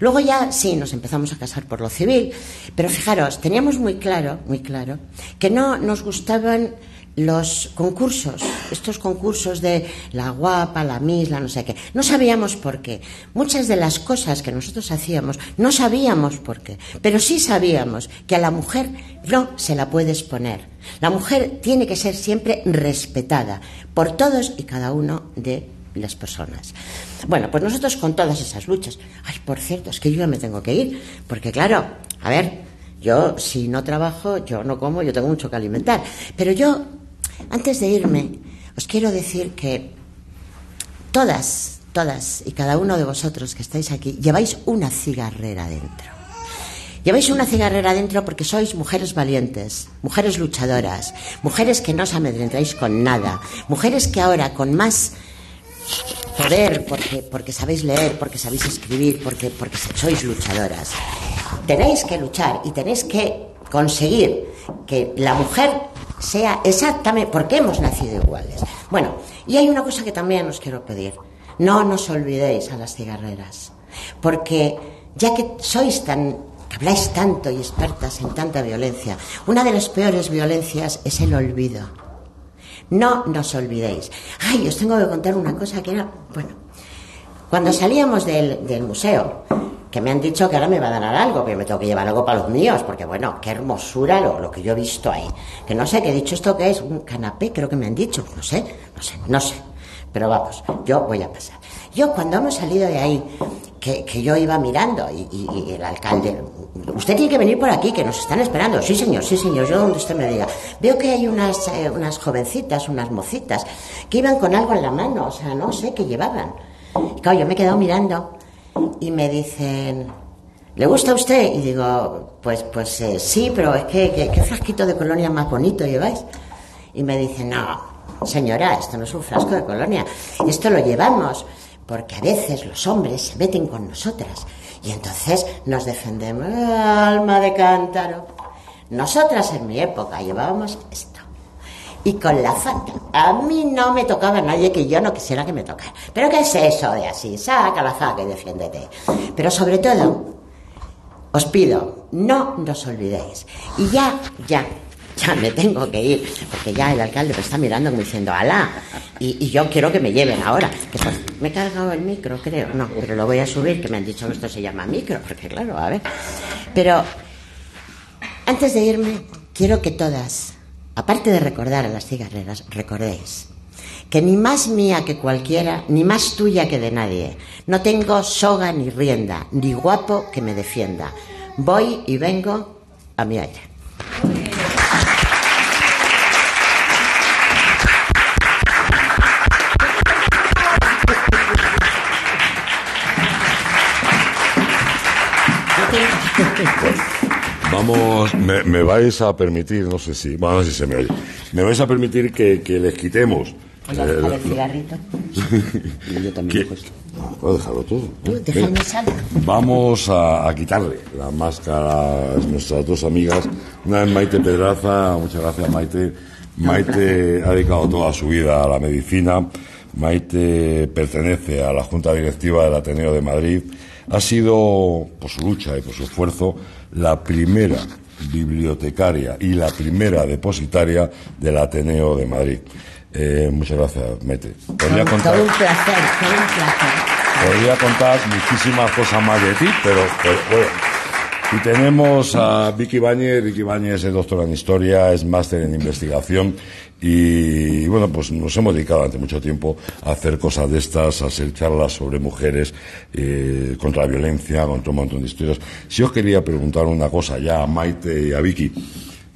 [SPEAKER 4] Luego ya sí nos empezamos a casar por lo civil, pero fijaros, teníamos muy claro, muy claro, que no nos gustaban los concursos, estos concursos de la guapa, la mis, la no sé qué. No sabíamos por qué. Muchas de las cosas que nosotros hacíamos no sabíamos por qué, pero sí sabíamos que a la mujer no se la puedes poner. La mujer tiene que ser siempre respetada por todos y cada uno de las personas. Bueno, pues nosotros con todas esas luchas. Ay, por cierto, es que yo ya me tengo que ir, porque claro, a ver, yo si no trabajo, yo no como, yo tengo mucho que alimentar. Pero yo antes de irme, os quiero decir que todas, todas y cada uno de vosotros que estáis aquí, lleváis una cigarrera dentro. Lleváis una cigarrera dentro porque sois mujeres valientes, mujeres luchadoras, mujeres que no os amedrentáis con nada, mujeres que ahora con más poder, porque, porque sabéis leer, porque sabéis escribir, porque, porque sois luchadoras, tenéis que luchar y tenéis que conseguir que la mujer sea exactamente porque hemos nacido iguales. Bueno, y hay una cosa que también os quiero pedir. No nos olvidéis a las cigarreras, porque ya que sois tan que habláis tanto y expertas en tanta violencia, una de las peores violencias es el olvido. No nos olvidéis. Ay, os tengo que contar una cosa que era, bueno, cuando salíamos del, del museo, que me han dicho que ahora me va a dar algo, que me tengo que llevar algo para los míos, porque bueno, qué hermosura lo, lo que yo he visto ahí. Que no sé, que he dicho esto que es un canapé, creo que me han dicho, no sé, no sé, no sé. Pero vamos, yo voy a pasar. Yo cuando hemos salido de ahí, que, que yo iba mirando y, el alcalde, usted tiene que venir por aquí, que nos están esperando. Sí, señor, sí, señor, yo donde usted me diga. Veo que hay unas, eh, unas jovencitas, unas mocitas, que iban con algo en la mano, o sea, no sé qué llevaban. Y claro, yo me he quedado mirando y me dicen, ¿le gusta a usted? Y digo, pues, pues eh, sí, pero es que, ¿qué frasquito de colonia más bonito lleváis? Y me dicen, no, señora, esto no es un frasco de colonia, esto lo llevamos porque a veces los hombres se meten con nosotras y entonces nos defendemos, alma de cántaro. Nosotras en mi época llevábamos esto. Y con la faca. A mí no me tocaba nadie que yo no quisiera que me tocara. Pero ¿qué es eso de así? Saca la faca y defiéndete. Pero sobre todo, os pido, no nos olvidéis. Y ya, ya, ya me tengo que ir, porque ya el alcalde me está mirando como diciendo, alá, y, yo quiero que me lleven ahora. me he cargado el micro, creo, no, pero lo voy a subir, que me han dicho que esto se llama micro, porque claro, a ver. Pero antes de irme, quiero que todas, aparte de recordar a las cigarreras, recordéis que ni más mía que cualquiera, ni más tuya que de nadie. No tengo soga ni rienda, ni guapo que me defienda. Voy y vengo a mi aire.
[SPEAKER 2] Vamos, me, vais a permitir, no sé si, bueno, no sé si se me oye, me vais a permitir que, les quitemos.
[SPEAKER 4] Oiga, eh, el cigarrito.
[SPEAKER 3] Yo también
[SPEAKER 2] Puedo dejarlo todo.
[SPEAKER 4] Vamos
[SPEAKER 2] a, quitarle la máscara a nuestras dos amigas. Una es Maite Pedraza, muchas gracias Maite. Maite ha dedicado toda su vida a la medicina. Maite pertenece a la Junta Directiva del Ateneo de Madrid ha sido, por su lucha y por su esfuerzo, la primera bibliotecaria y la primera depositaria del Ateneo de Madrid. Eh, muchas gracias, Mete.
[SPEAKER 4] Podría contar, todo un placer, todo un placer.
[SPEAKER 2] Podría contar muchísimas cosas más de ti, pero, bueno. Y tenemos a Vicky Bañez. Vicky Bañez es doctora en Historia, es máster en Investigación y bueno, pues nos hemos dedicado durante mucho tiempo a hacer cosas de estas, a hacer charlas sobre mujeres, eh, contra la violencia, contra un montón de historias. Si os quería preguntar una cosa ya a Maite y a Vicky.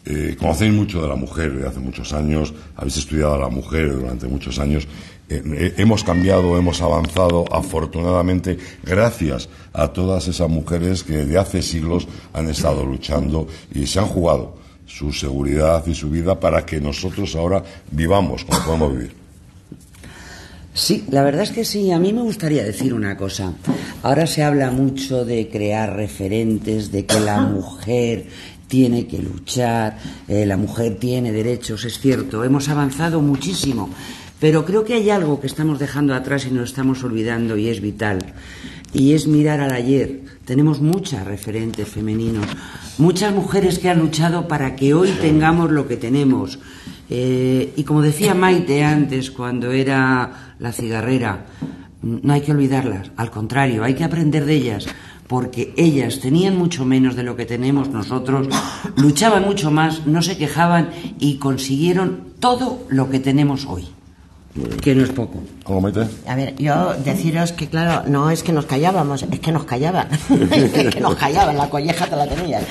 [SPEAKER 2] Eh, conocéis mucho de la mujer desde hace muchos años, habéis estudiado a la mujer durante muchos años. Eh, hemos cambiado, hemos avanzado, afortunadamente, gracias a todas esas mujeres que de hace siglos han estado luchando y se han jugado su seguridad y su vida para que nosotros ahora vivamos como podemos vivir.
[SPEAKER 3] Sí, la verdad es que sí. A mí me gustaría decir una cosa. Ahora se habla mucho de crear referentes, de que la mujer tiene que luchar, eh, la mujer tiene derechos, es cierto. Hemos avanzado muchísimo, pero creo que hay algo que estamos dejando atrás y nos estamos olvidando y es vital y es mirar al ayer. Tenemos muchas referentes femeninos, muchas mujeres que han luchado para que hoy tengamos lo que tenemos. Eh, y como decía Maite antes, cuando era la cigarrera, no hay que olvidarlas, al contrario, hay que aprender de ellas, porque ellas tenían mucho menos de lo que tenemos. Nosotros, luchaban mucho más, no se quejaban y consiguieron todo lo que tenemos hoy que no es poco.
[SPEAKER 2] ¿Cómo mete?
[SPEAKER 4] A ver, yo deciros que, claro, no es que nos callábamos, es que nos callaban. es que nos callaban, la colleja te la tenían.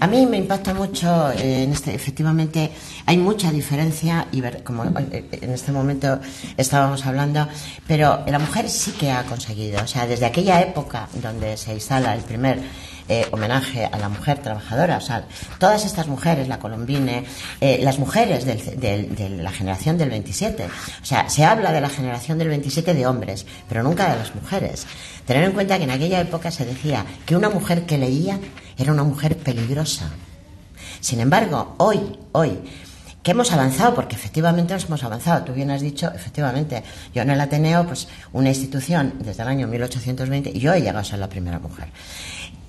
[SPEAKER 4] A mí me impacta mucho, eh, en este, efectivamente, hay mucha diferencia, y ver, como eh, en este momento estábamos hablando, pero la mujer sí que ha conseguido, o sea, desde aquella época donde se instala el primer eh, homenaje a la mujer trabajadora. O sea, todas estas mujeres, la Colombine, eh, las mujeres de la generación del 27. O sea, se habla de la generación del 27 de hombres, pero nunca de las mujeres. Tener en cuenta que en aquella época se decía que una mujer que leía era una mujer peligrosa. Sin embargo, hoy, hoy, que hemos avanzado, porque efectivamente nos hemos avanzado. Tú bien has dicho, efectivamente, yo en el Ateneo, pues una institución desde el año 1820, y yo he llegado a ser la primera mujer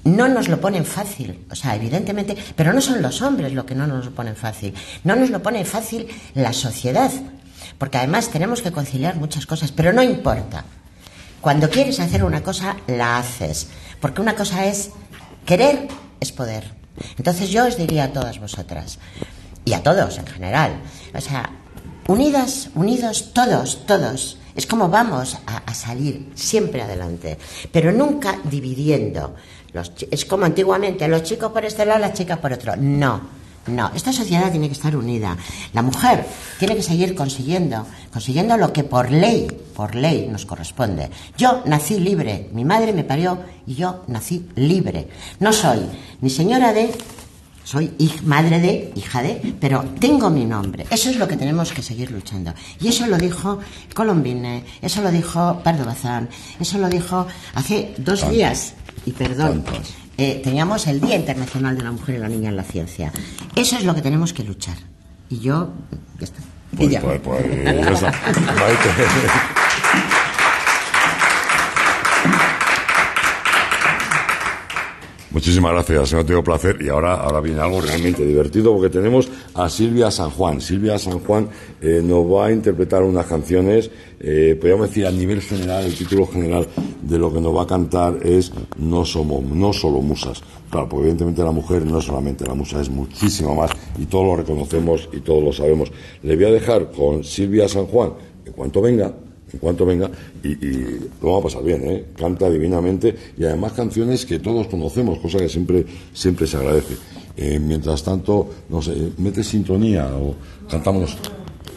[SPEAKER 4] no nos lo ponen fácil, o sea, evidentemente, pero no son los hombres los que no nos lo ponen fácil, no nos lo pone fácil la sociedad, porque además tenemos que conciliar muchas cosas, pero no importa. Cuando quieres hacer una cosa, la haces, porque una cosa es querer, es poder. Entonces yo os diría a todas vosotras, y a todos en general, o sea, unidas, unidos todos, todos, es como vamos a, a salir siempre adelante, pero nunca dividiendo es como antiguamente, los chicos por este lado, las chicas por otro. No, no. Esta sociedad tiene que estar unida. La mujer tiene que seguir consiguiendo, consiguiendo lo que por ley, por ley nos corresponde. Yo nací libre, mi madre me parió y yo nací libre. No soy ni señora de soy madre de, hija de, pero tengo mi nombre. Eso es lo que tenemos que seguir luchando. Y eso lo dijo Colombine, eso lo dijo Pardo Bazán, eso lo dijo hace dos días y perdón, eh, teníamos el Día Internacional de la Mujer y la Niña en la Ciencia. Eso es lo que tenemos que luchar. Y yo, ya está. Y
[SPEAKER 2] Pues,
[SPEAKER 4] ya.
[SPEAKER 2] pues, pues, ya está. Maite. Muchísimas gracias, no tengo placer. Y ahora, ahora viene algo realmente divertido porque tenemos a Silvia San Juan. Silvia San Juan eh, nos va a interpretar unas canciones, eh, podríamos decir a nivel general, el título general de lo que nos va a cantar es No somos, no solo musas. Claro, porque evidentemente la mujer no es solamente la musa, es muchísimo más y todos lo reconocemos y todos lo sabemos. Le voy a dejar con Silvia San Juan, en cuanto venga, en cuanto venga, y, y lo vamos a pasar bien, ¿eh? Canta divinamente y además canciones que todos conocemos, cosa que siempre, siempre se agradece. Eh, mientras tanto, no sé, mete sintonía o cantamos.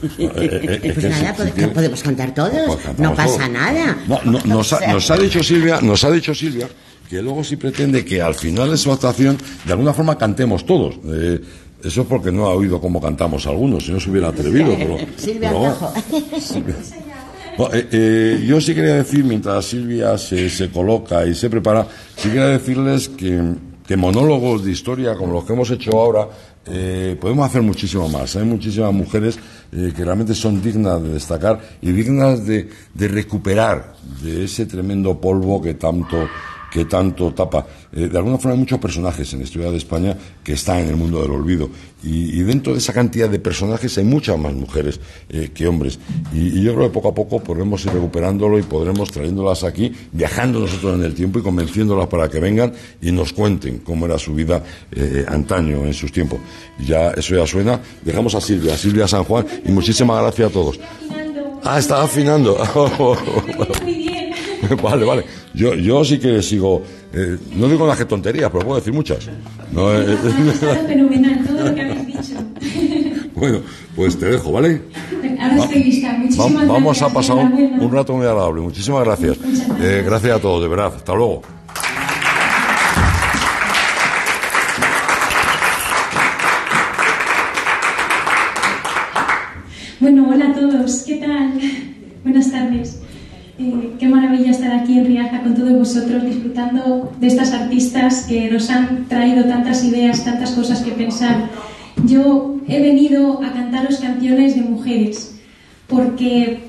[SPEAKER 2] Eh, eh, eh,
[SPEAKER 4] Pues nada,
[SPEAKER 2] si-
[SPEAKER 4] pues
[SPEAKER 2] si tiene-
[SPEAKER 4] podemos cantar todos.
[SPEAKER 2] pues
[SPEAKER 4] no pasa
[SPEAKER 2] todos.
[SPEAKER 4] nada.
[SPEAKER 2] No, no, nos, ha, nos ha dicho Silvia, nos ha dicho Silvia que luego sí pretende que al final de su actuación de alguna forma cantemos todos. Eh, eso es porque no ha oído cómo cantamos algunos, si no se hubiera atrevido. Pero,
[SPEAKER 4] Silvia
[SPEAKER 2] pero eh, eh, yo sí quería decir, mientras Silvia se, coloca y se prepara, sí quería decirles que, monólogos de historia como los que hemos hecho ahora, eh, podemos hacer muchísimo más. Hay muchísimas mujeres que realmente son dignas de destacar y dignas de recuperar de ese tremendo polvo que tanto que tanto tapa. Eh, de alguna forma hay muchos personajes en la historia de España que están en el mundo del olvido. Y, y dentro de esa cantidad de personajes hay muchas más mujeres eh, que hombres. Y, y yo creo que poco a poco podremos ir recuperándolo y podremos trayéndolas aquí, viajando nosotros en el tiempo y convenciéndolas para que vengan y nos cuenten cómo era su vida eh, antaño, en sus tiempos. Ya, eso ya suena. Dejamos a Silvia, a Silvia San Juan, y muchísimas gracias a todos. Ah, está afinando. Vale, vale. Yo, yo sí que sigo. eh, no digo unas que tonterías, pero puedo decir muchas. No, eh,
[SPEAKER 5] Está fenomenal todo lo que habéis dicho.
[SPEAKER 2] bueno, pues te dejo, ¿vale?
[SPEAKER 5] Ahora estoy lista.
[SPEAKER 2] Va-
[SPEAKER 5] Muchísimas
[SPEAKER 2] vamos a pasar un,
[SPEAKER 5] enhorabuena.
[SPEAKER 2] un rato muy agradable. Muchísimas gracias. Eh, gracias a todos, de verdad. Hasta luego.
[SPEAKER 5] Bueno, hola a todos. ¿Qué tal? Buenas tardes. Eh, qué maravilla estar aquí en Riaza con todos vosotros disfrutando de estas artistas que nos han traído tantas ideas, tantas cosas que pensar. Yo he venido a cantaros canciones de mujeres porque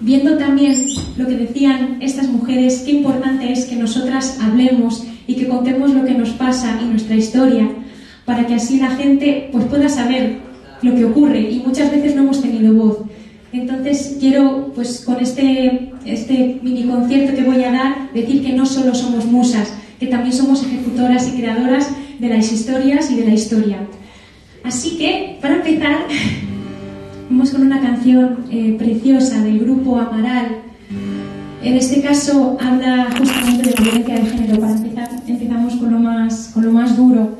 [SPEAKER 5] viendo también lo que decían estas mujeres, qué importante es que nosotras hablemos y que contemos lo que nos pasa y nuestra historia para que así la gente pues pueda saber lo que ocurre y muchas veces no hemos tenido voz. Entonces quiero, pues con este, este mini concierto que voy a dar, decir que no solo somos musas, que también somos ejecutoras y creadoras de las historias y de la historia. Así que, para empezar, vamos con una canción eh, preciosa del grupo Amaral. En este caso habla justamente de violencia de género. Para empezar, empezamos con lo más, con lo más duro,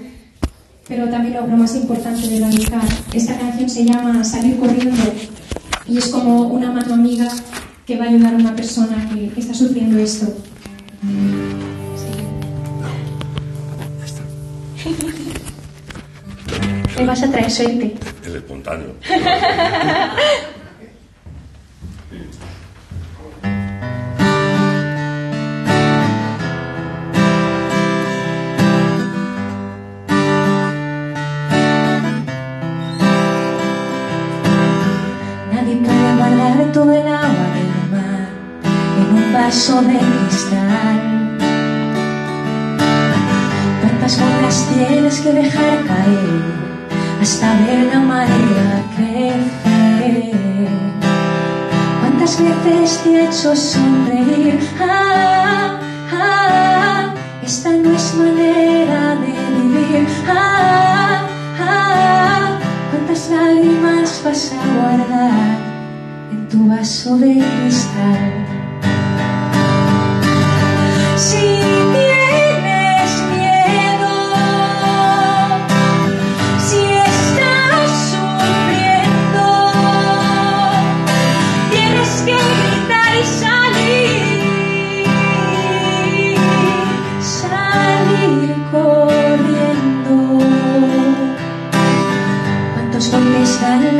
[SPEAKER 5] pero también lo, lo más importante de realizar. Esta canción se llama Salir corriendo y es como una mano amiga que va a ayudar a una persona que, que está sufriendo esto. Me vas a traer suerte.
[SPEAKER 2] El espontáneo.
[SPEAKER 5] Nadie puede guardar todo el vaso de cristal. ¿Cuántas gotas tienes que dejar caer hasta ver la marea crecer? ¿Cuántas veces te he hecho sonreír? Ah, ah, esta no es manera de vivir. Ah, ah, ¿Cuántas lágrimas vas a guardar en tu vaso de cristal?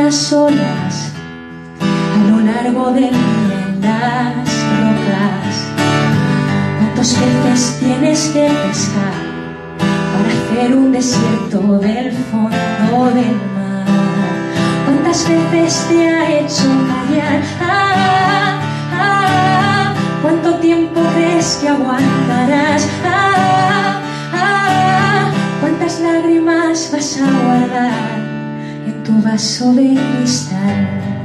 [SPEAKER 5] Las olas a lo largo en las rocas? ¿Cuántos peces tienes que pescar ser un desierto del fondo del mar. ¿Cuántas veces te ha hecho callar? Ah, ah, ¿Cuánto tiempo crees que aguantarás? Ah, ah, ¿Cuántas lágrimas vas a guardar en tu vaso de cristal?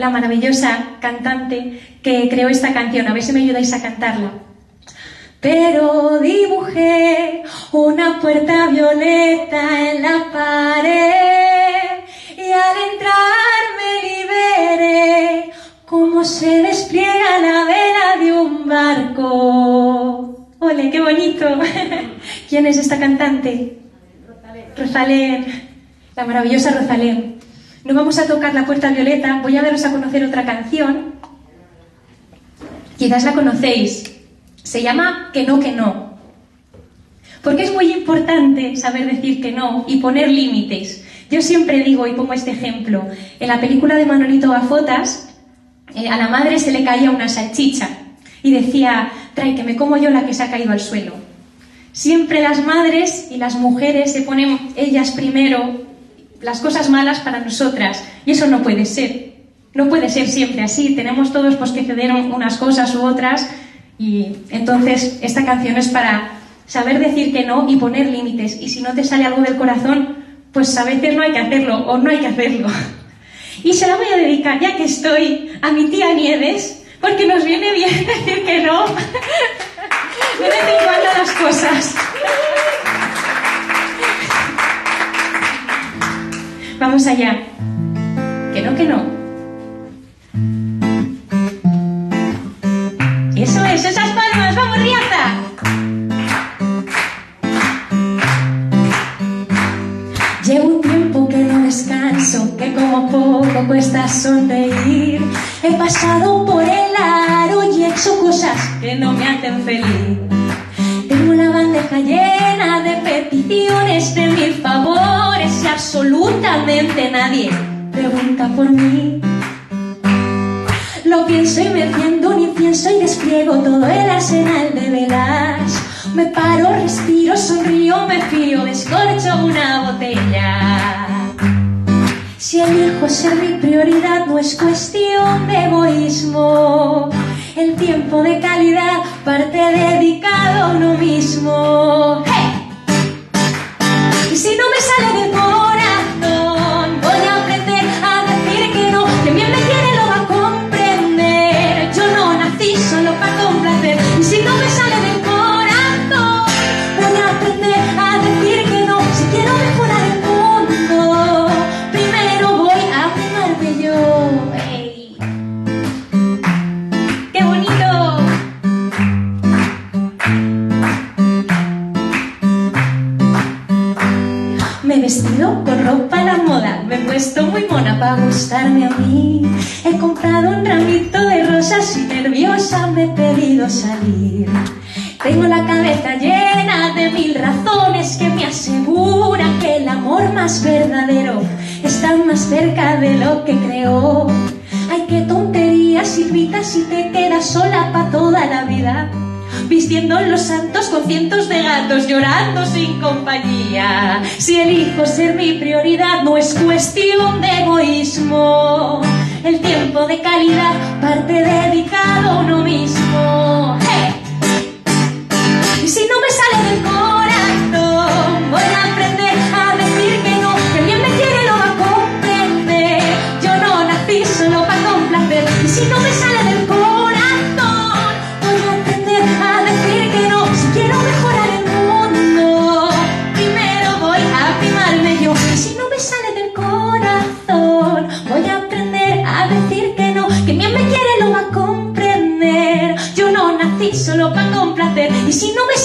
[SPEAKER 5] La maravillosa cantante que creó esta canción. A ver si me ayudáis a cantarla. Pero dibujé una puerta violeta en la pared y al entrar me liberé cómo se despliega la vela de un barco. ¡Ole, qué bonito! ¿Quién es esta cantante? Rosalén, la maravillosa Rosalén. No vamos a tocar la puerta violeta, voy a daros a conocer otra canción. Quizás la conocéis. Se llama Que no, que no. Porque es muy importante saber decir que no y poner límites. Yo siempre digo y pongo este ejemplo. En la película de Manolito Gafotas, eh, a la madre se le caía una salchicha y decía, trae que me como yo la que se ha caído al suelo. Siempre las madres y las mujeres se ponen ellas primero las cosas malas para nosotras y eso no puede ser. No puede ser siempre así. Tenemos todos pues, que ceder unas cosas u otras y entonces esta canción es para saber decir que no y poner límites. Y si no te sale algo del corazón, pues a veces no hay que hacerlo o no hay que hacerlo. Y se la voy a dedicar, ya que estoy, a mi tía Nieves, porque nos viene bien decir que no de vez en las cosas. Vamos allá. Que no, que no. Eso es, esas palmas, vamos, Riaza. Llevo un tiempo que no descanso, que como poco cuesta sonreír. He pasado por el aro y he hecho cosas que no me hacen feliz. Bandeja llena de peticiones de mil favores y absolutamente nadie pregunta por mí. Lo pienso y me enciendo, ni pienso y despliego todo el arsenal de velas. Me paro, respiro, sonrío, me fío, descorcho una botella. Si elijo ser mi prioridad no es cuestión de egoísmo. El tiempo de calidad parte dedicado a uno mismo. ¡Hey! Y si no me sale del corazón, ropa a la moda, me he puesto muy mona para gustarme a mí. He comprado un ramito de rosas y nerviosa me he pedido salir. Tengo la cabeza llena de mil razones que me aseguran que el amor más verdadero está más cerca de lo que creo. Ay, qué tonterías y gritas si te quedas sola para toda la vida. Vistiendo los santos con cientos de gatos llorando sin compañía. Si elijo ser mi prioridad no es cuestión de egoísmo. el tiempo de calidad, parte dedicado a uno mismo. Si no me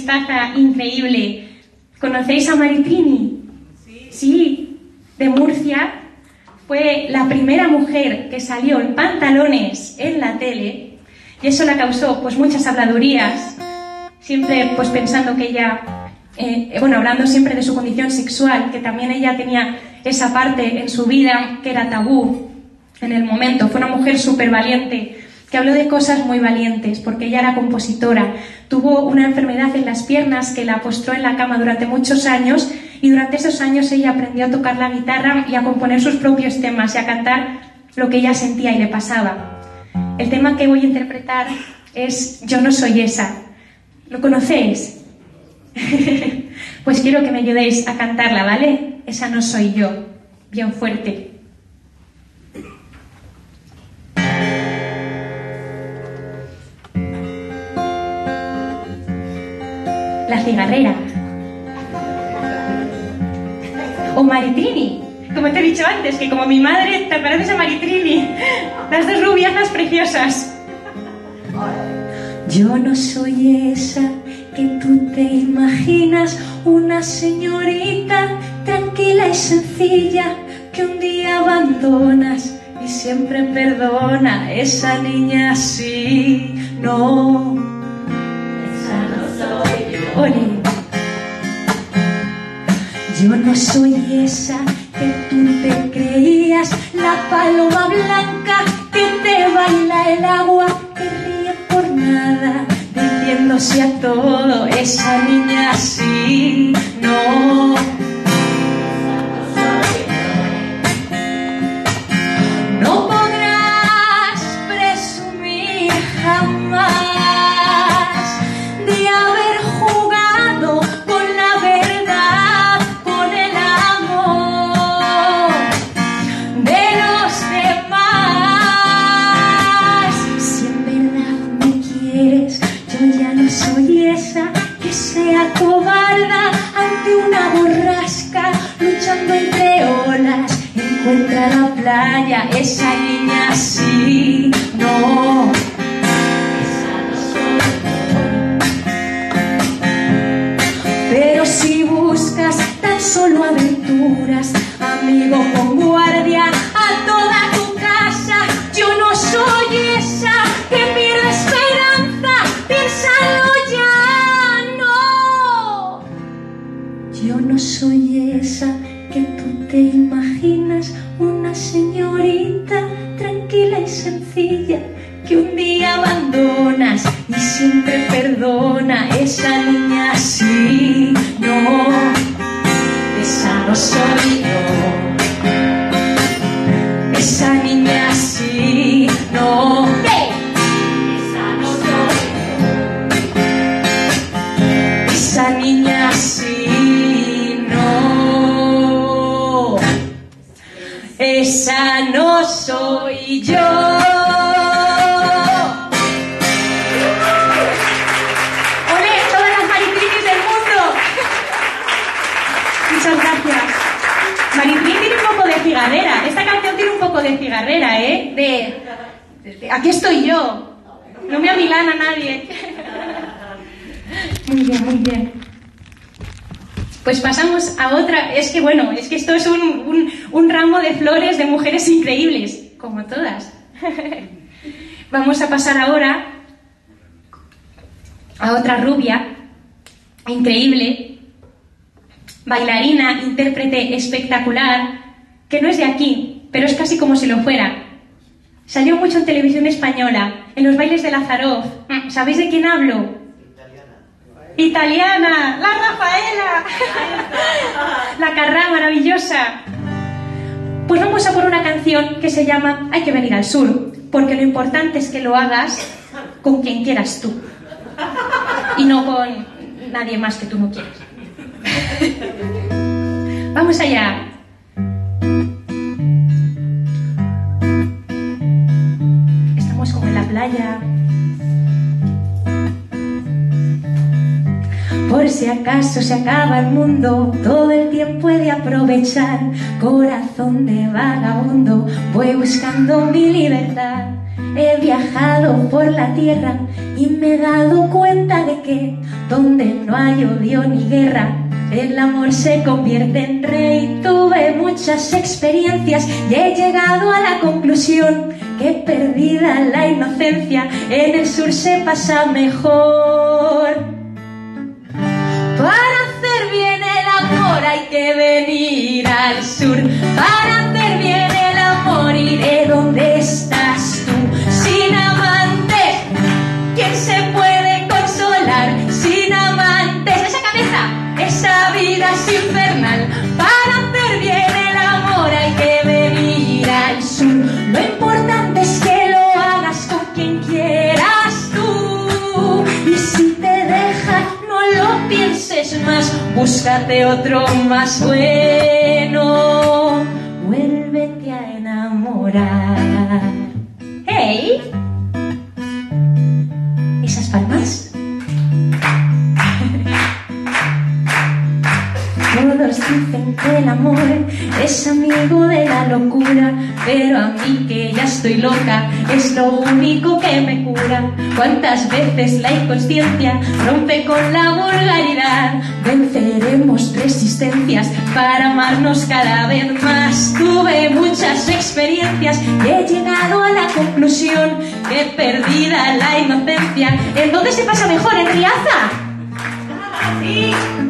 [SPEAKER 5] artistaza increíble. ¿Conocéis a Maritrini? Sí. de Murcia. Fue la primera mujer que salió en pantalones en la tele y eso la causó pues muchas habladurías, siempre pues pensando que ella, eh, bueno, hablando siempre de su condición sexual, que también ella tenía esa parte en su vida que era tabú en el momento. Fue una mujer súper valiente que habló de cosas muy valientes, porque ella era compositora. Tuvo una enfermedad en las piernas que la postró en la cama durante muchos años y durante esos años ella aprendió a tocar la guitarra y a componer sus propios temas y a cantar lo que ella sentía y le pasaba. El tema que voy a interpretar es Yo no soy esa. ¿Lo conocéis? pues quiero que me ayudéis a cantarla, ¿vale? Esa no soy yo. Bien fuerte. La cigarrera. O Maritrini. Como te he dicho antes, que como mi madre te pareces a Maritrini. Las dos rubiazas preciosas. Yo no soy esa que tú te imaginas, una señorita tranquila y sencilla que un día abandonas y siempre perdona. Esa niña así, no. Yo. No soy esa que tú te creías, la paloma blanca que te baila el agua, que ríe por nada, diciéndose a todo, esa niña no. No Encuentra la playa, esa niña así, no. De cigarrera, ¿eh? De, aquí estoy yo. No me amilana nadie. Muy bien, muy bien. Pues pasamos a otra. Es que bueno, es que esto es un ramo de flores de mujeres increíbles, como todas. Vamos a pasar ahora a otra rubia, increíble, bailarina, intérprete espectacular, que no es de aquí, pero es casi como si lo fuera. Salió mucho en televisión española, en los bailes de Lazaroff. ¿Sabéis de quién hablo? Italiana, la Rafaela, la Carrá maravillosa. Pues vamos a por una canción que se llama Hay que venir al sur, porque lo importante es que lo hagas con quien quieras tú y no con nadie más que tú no quieras. Vamos allá. Playa. Por si acaso se acaba el mundo, todo el tiempo he de aprovechar. Corazón de vagabundo, voy buscando mi libertad. He viajado por la tierra y me he dado cuenta de que donde no hay odio ni guerra, el amor se convierte en rey. Tuve muchas experiencias y he llegado a la conclusión que perdida la inocencia, en el sur se pasa mejor. Para hacer bien el amor hay que venir al sur. Para hacer bien el amor iré donde estás más. Búscate otro más bueno. Vuélvete a enamorar. ¡Hey! ¿Esas palmas? El amor es amigo de la locura, pero a mí que ya estoy loca es lo único que me cura. ¿Cuántas veces la inconsciencia rompe con la vulgaridad? Venceremos resistencias para amarnos cada vez más. Tuve muchas experiencias y he llegado a la conclusión que perdida la inocencia. ¿En dónde se pasa mejor? ¿En Riaza? Sí.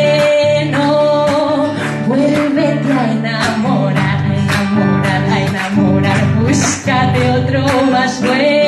[SPEAKER 5] Otro más bueno.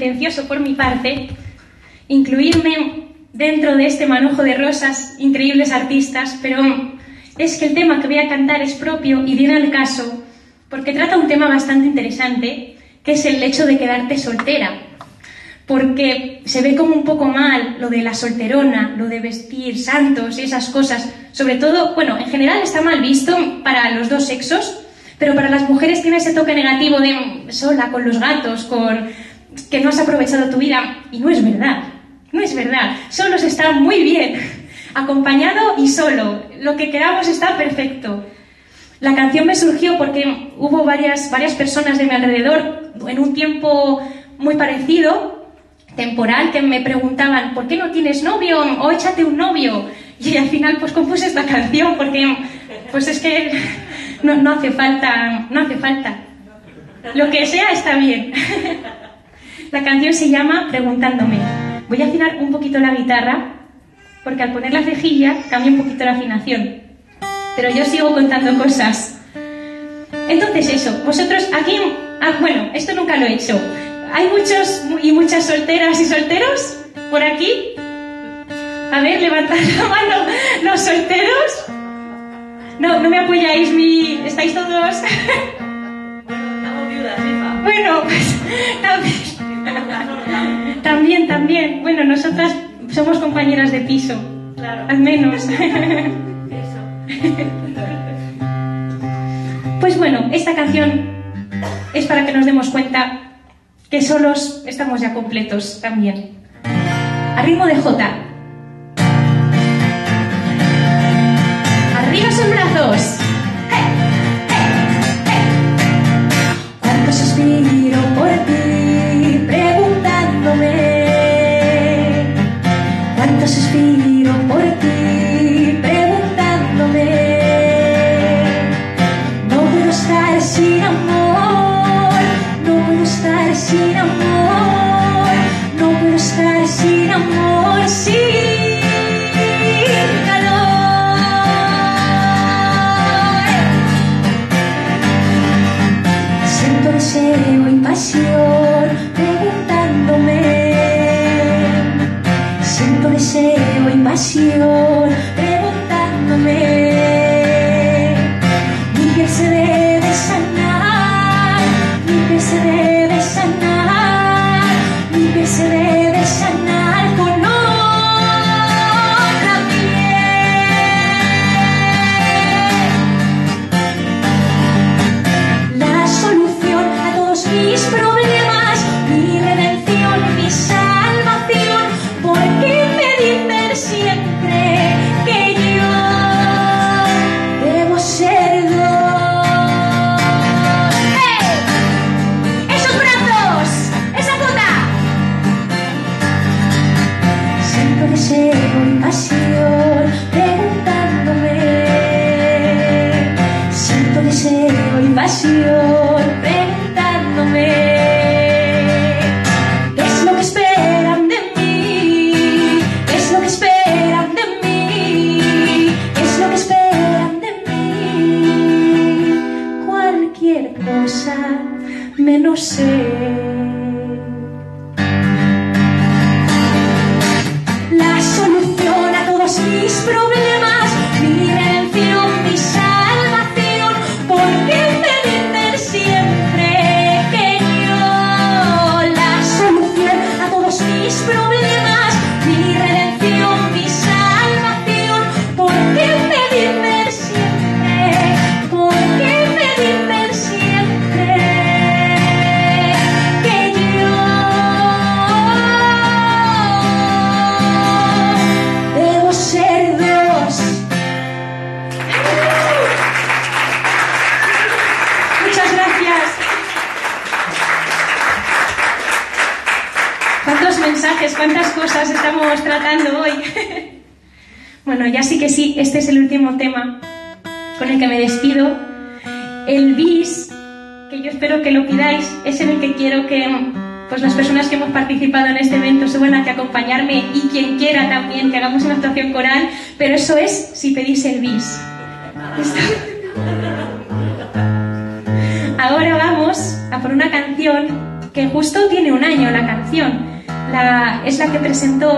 [SPEAKER 5] Pretencioso por mi parte, incluirme dentro de este manojo de rosas, increíbles artistas, pero es que el tema que voy a cantar es propio y viene al caso porque trata un tema bastante interesante, que es el hecho de quedarte soltera. Porque se ve como un poco mal lo de la solterona, lo de vestir santos y esas cosas. Sobre todo, bueno, en general está mal visto para los dos sexos, pero para las mujeres tiene ese toque negativo de sola, con los gatos, con que no has aprovechado tu vida. Y no es verdad, no es verdad. Solo se está muy bien, acompañado y solo. Lo que queramos está perfecto. La canción me surgió porque hubo varias, varias personas de mi alrededor en un tiempo muy parecido, temporal, que me preguntaban, ¿por qué no tienes novio? O échate un novio. Y al final pues compuse esta canción porque pues es que no, no hace falta, no hace falta. Lo que sea está bien. La canción se llama Preguntándome. Voy a afinar un poquito la guitarra
[SPEAKER 6] porque al poner la cejilla cambia un poquito la afinación. Pero yo sigo contando cosas. Entonces eso, vosotros aquí, ah, bueno, esto nunca lo he hecho. ¿Hay muchos y muchas solteras y solteros por aquí? A ver, levantad la mano los solteros. No, no me apoyáis, mi... ¿estáis todos? Bueno, pues también, también, también. Bueno, nosotras somos compañeras de piso, claro. al menos. Pues bueno, esta canción es para que nos demos cuenta que solos estamos ya completos también. A ritmo de J. Arriba sus brazos.
[SPEAKER 5] Cuánto suspiro por ti,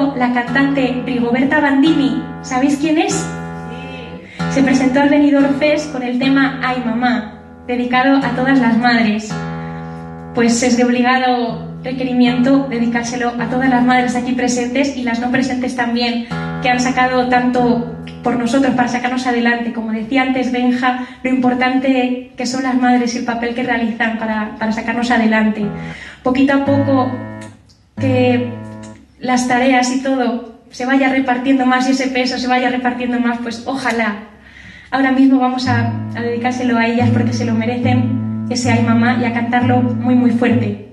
[SPEAKER 6] presentó la cantante Rigoberta Bandini. ¿Sabéis quién es? Se presentó al Benidorm Fest con el tema Ay Mamá, dedicado a todas las madres. Pues es de obligado requerimiento dedicárselo a todas las madres aquí presentes y las no presentes también, que han sacado tanto por nosotros para sacarnos adelante. Como decía antes Benja, lo importante que son las madres y el papel que realizan para, para sacarnos adelante. Poquito a poco que las tareas y todo se vaya repartiendo más y ese peso se vaya repartiendo más, pues ojalá. Ahora mismo vamos a, dedicárselo a ellas porque se lo merecen, ese ay mamá, y a cantarlo muy muy fuerte.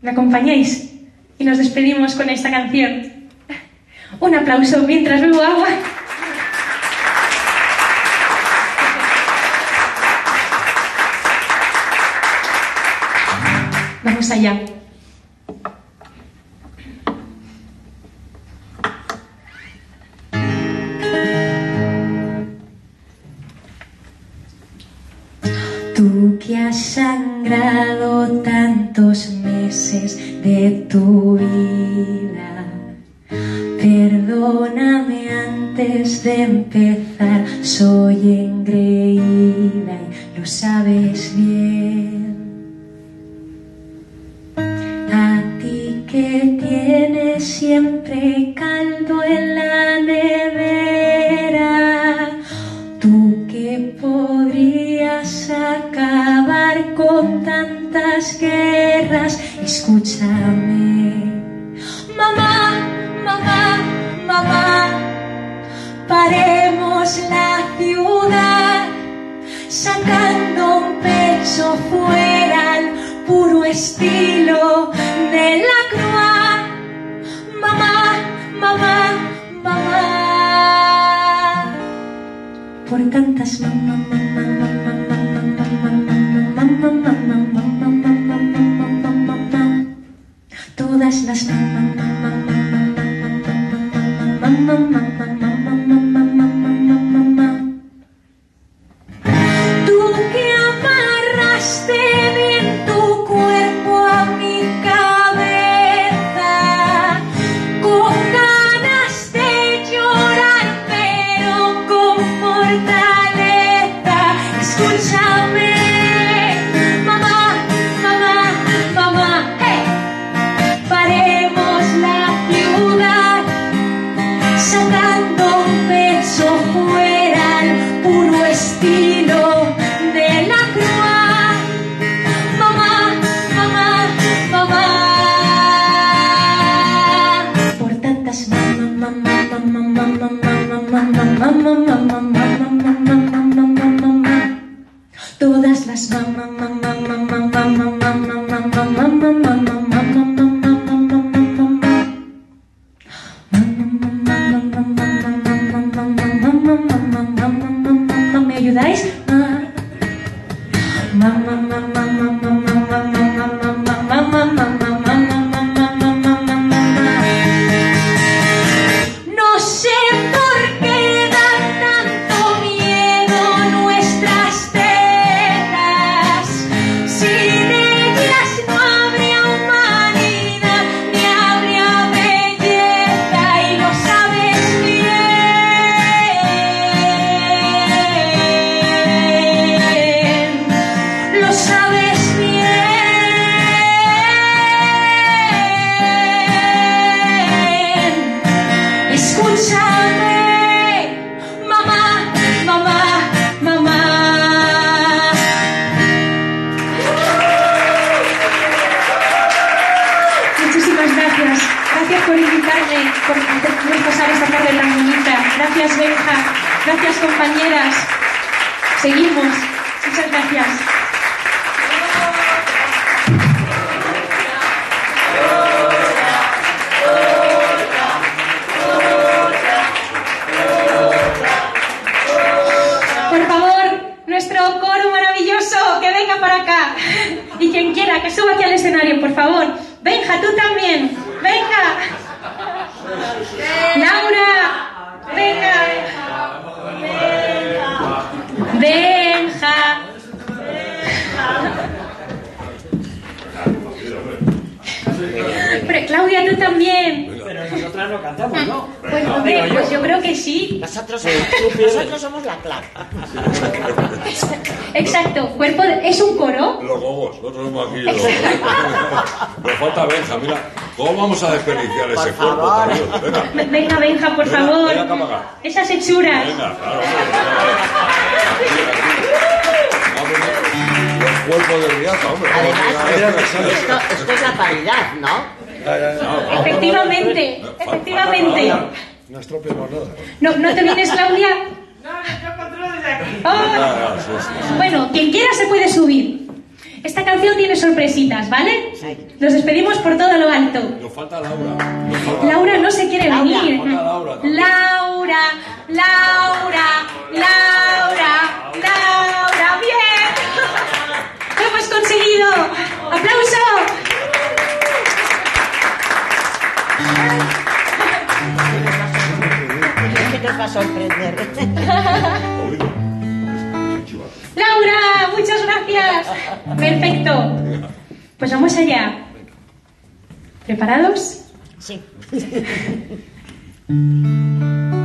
[SPEAKER 6] ¿Me acompañáis? Y nos despedimos con esta canción. Un aplauso mientras bebo agua. Vamos allá.
[SPEAKER 5] Tantos meses de tu vida. Perdóname antes de empezar, soy engreída y lo sabes bien. A ti que tienes siempre caldo en la guerras, escúchame. Mamá, mamá, mamá, paremos la ciudad, sacando un pecho fuera al puro estilo de la croix. Mamá, mamá, mamá, por tantas mamá, mamá, mamá, mamá, 出し出しパンパンパンパンパンパンパンパンパンパンパンパンパンパン Claudia, tú también.
[SPEAKER 7] Pero nosotras no cantamos, ¿no?
[SPEAKER 5] Pues, hombre, pues yo creo que sí.
[SPEAKER 4] Nosotros, nosotros somos la clave.
[SPEAKER 5] Exacto. Cuerpo de- es un coro.
[SPEAKER 2] Los gogos, nosotros somos aquí los Nos falta Benja, mira. ¿Cómo vamos a desperdiciar ese cuerpo?
[SPEAKER 4] favor.
[SPEAKER 2] Venga.
[SPEAKER 5] Benja, por
[SPEAKER 2] Venga,
[SPEAKER 5] favor.
[SPEAKER 2] venga.
[SPEAKER 5] Esas hechuras.
[SPEAKER 2] Venga, claro. Los cuerpos de Riaza, hombre.
[SPEAKER 4] Además, esto, esto es la paridad, ¿no?
[SPEAKER 5] Efectivamente, efectivamente.
[SPEAKER 1] No estropeemos nada.
[SPEAKER 5] ¿No, ¿No te vienes, Claudia? Oh.
[SPEAKER 2] Ah, sí, sí, sí.
[SPEAKER 5] Bueno, quien quiera se puede subir. Esta canción tiene sorpresitas, ¿vale? Nos despedimos por todo lo alto.
[SPEAKER 2] Nos falta Laura. Nos falta
[SPEAKER 5] Laura no se quiere
[SPEAKER 4] Laura,
[SPEAKER 5] venir.
[SPEAKER 2] falta Laura.
[SPEAKER 5] Laura, Laura, Laura, Laura, bien. Lo hemos conseguido. ¡Aplauso! Laura,
[SPEAKER 2] muchas gracias. Perfecto. Pues vamos allá. ¿Preparados?
[SPEAKER 5] Sí.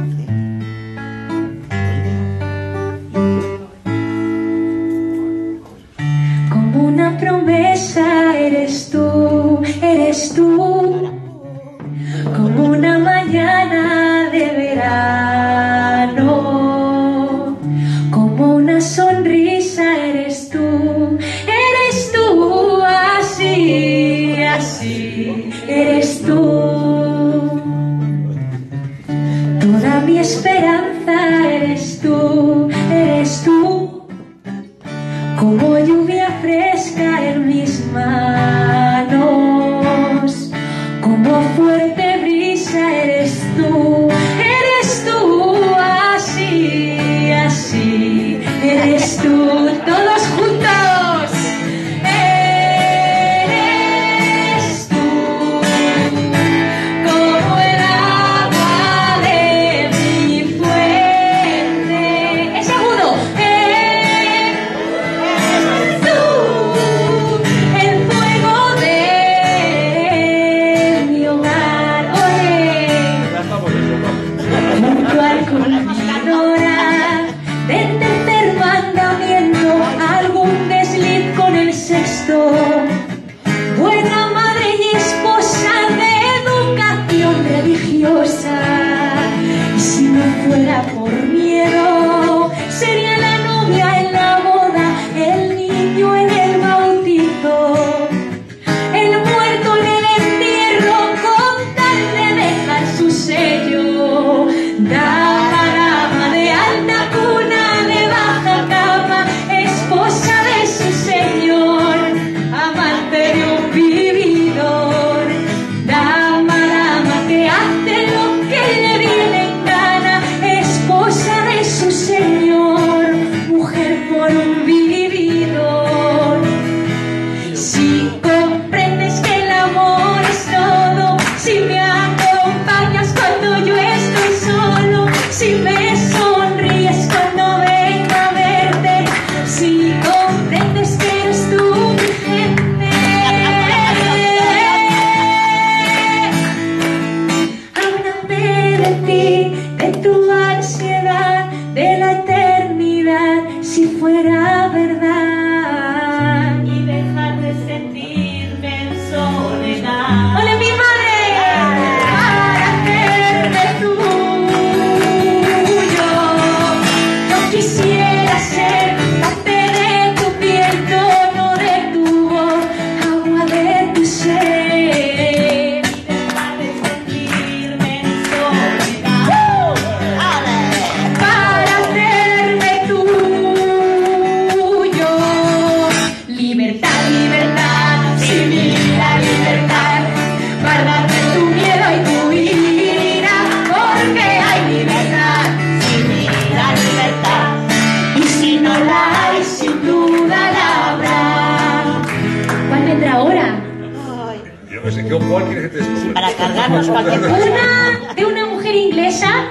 [SPEAKER 4] Para
[SPEAKER 5] cargarnos cualquier
[SPEAKER 2] Una de una mujer inglesa,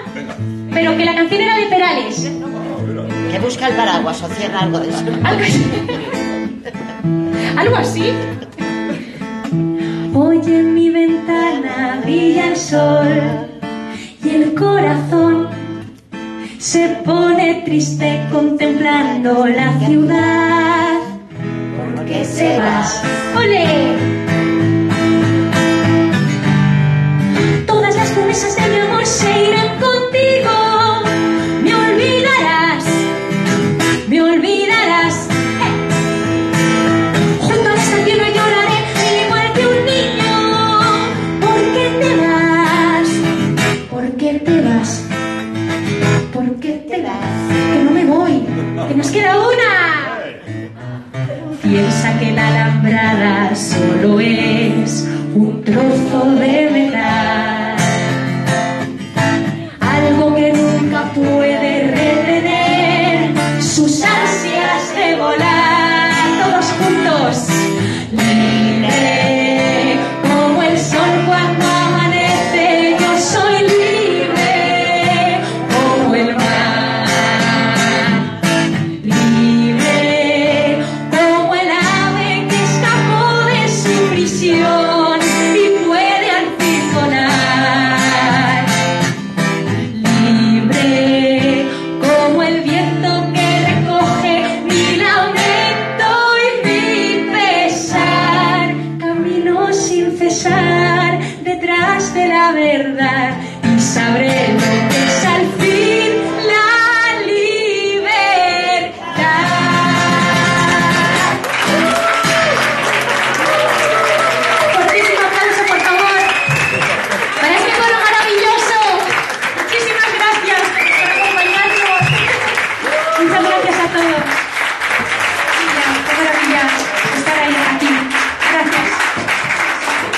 [SPEAKER 2] pero que la canción era de Perales.
[SPEAKER 5] Que busca el paraguas o cierra algo de eso.
[SPEAKER 2] Algo así. ¿Algo así?
[SPEAKER 4] Hoy en mi ventana brilla el sol y el corazón se pone triste contemplando la ciudad. Porque se vas. ¡Ole! se irán contigo.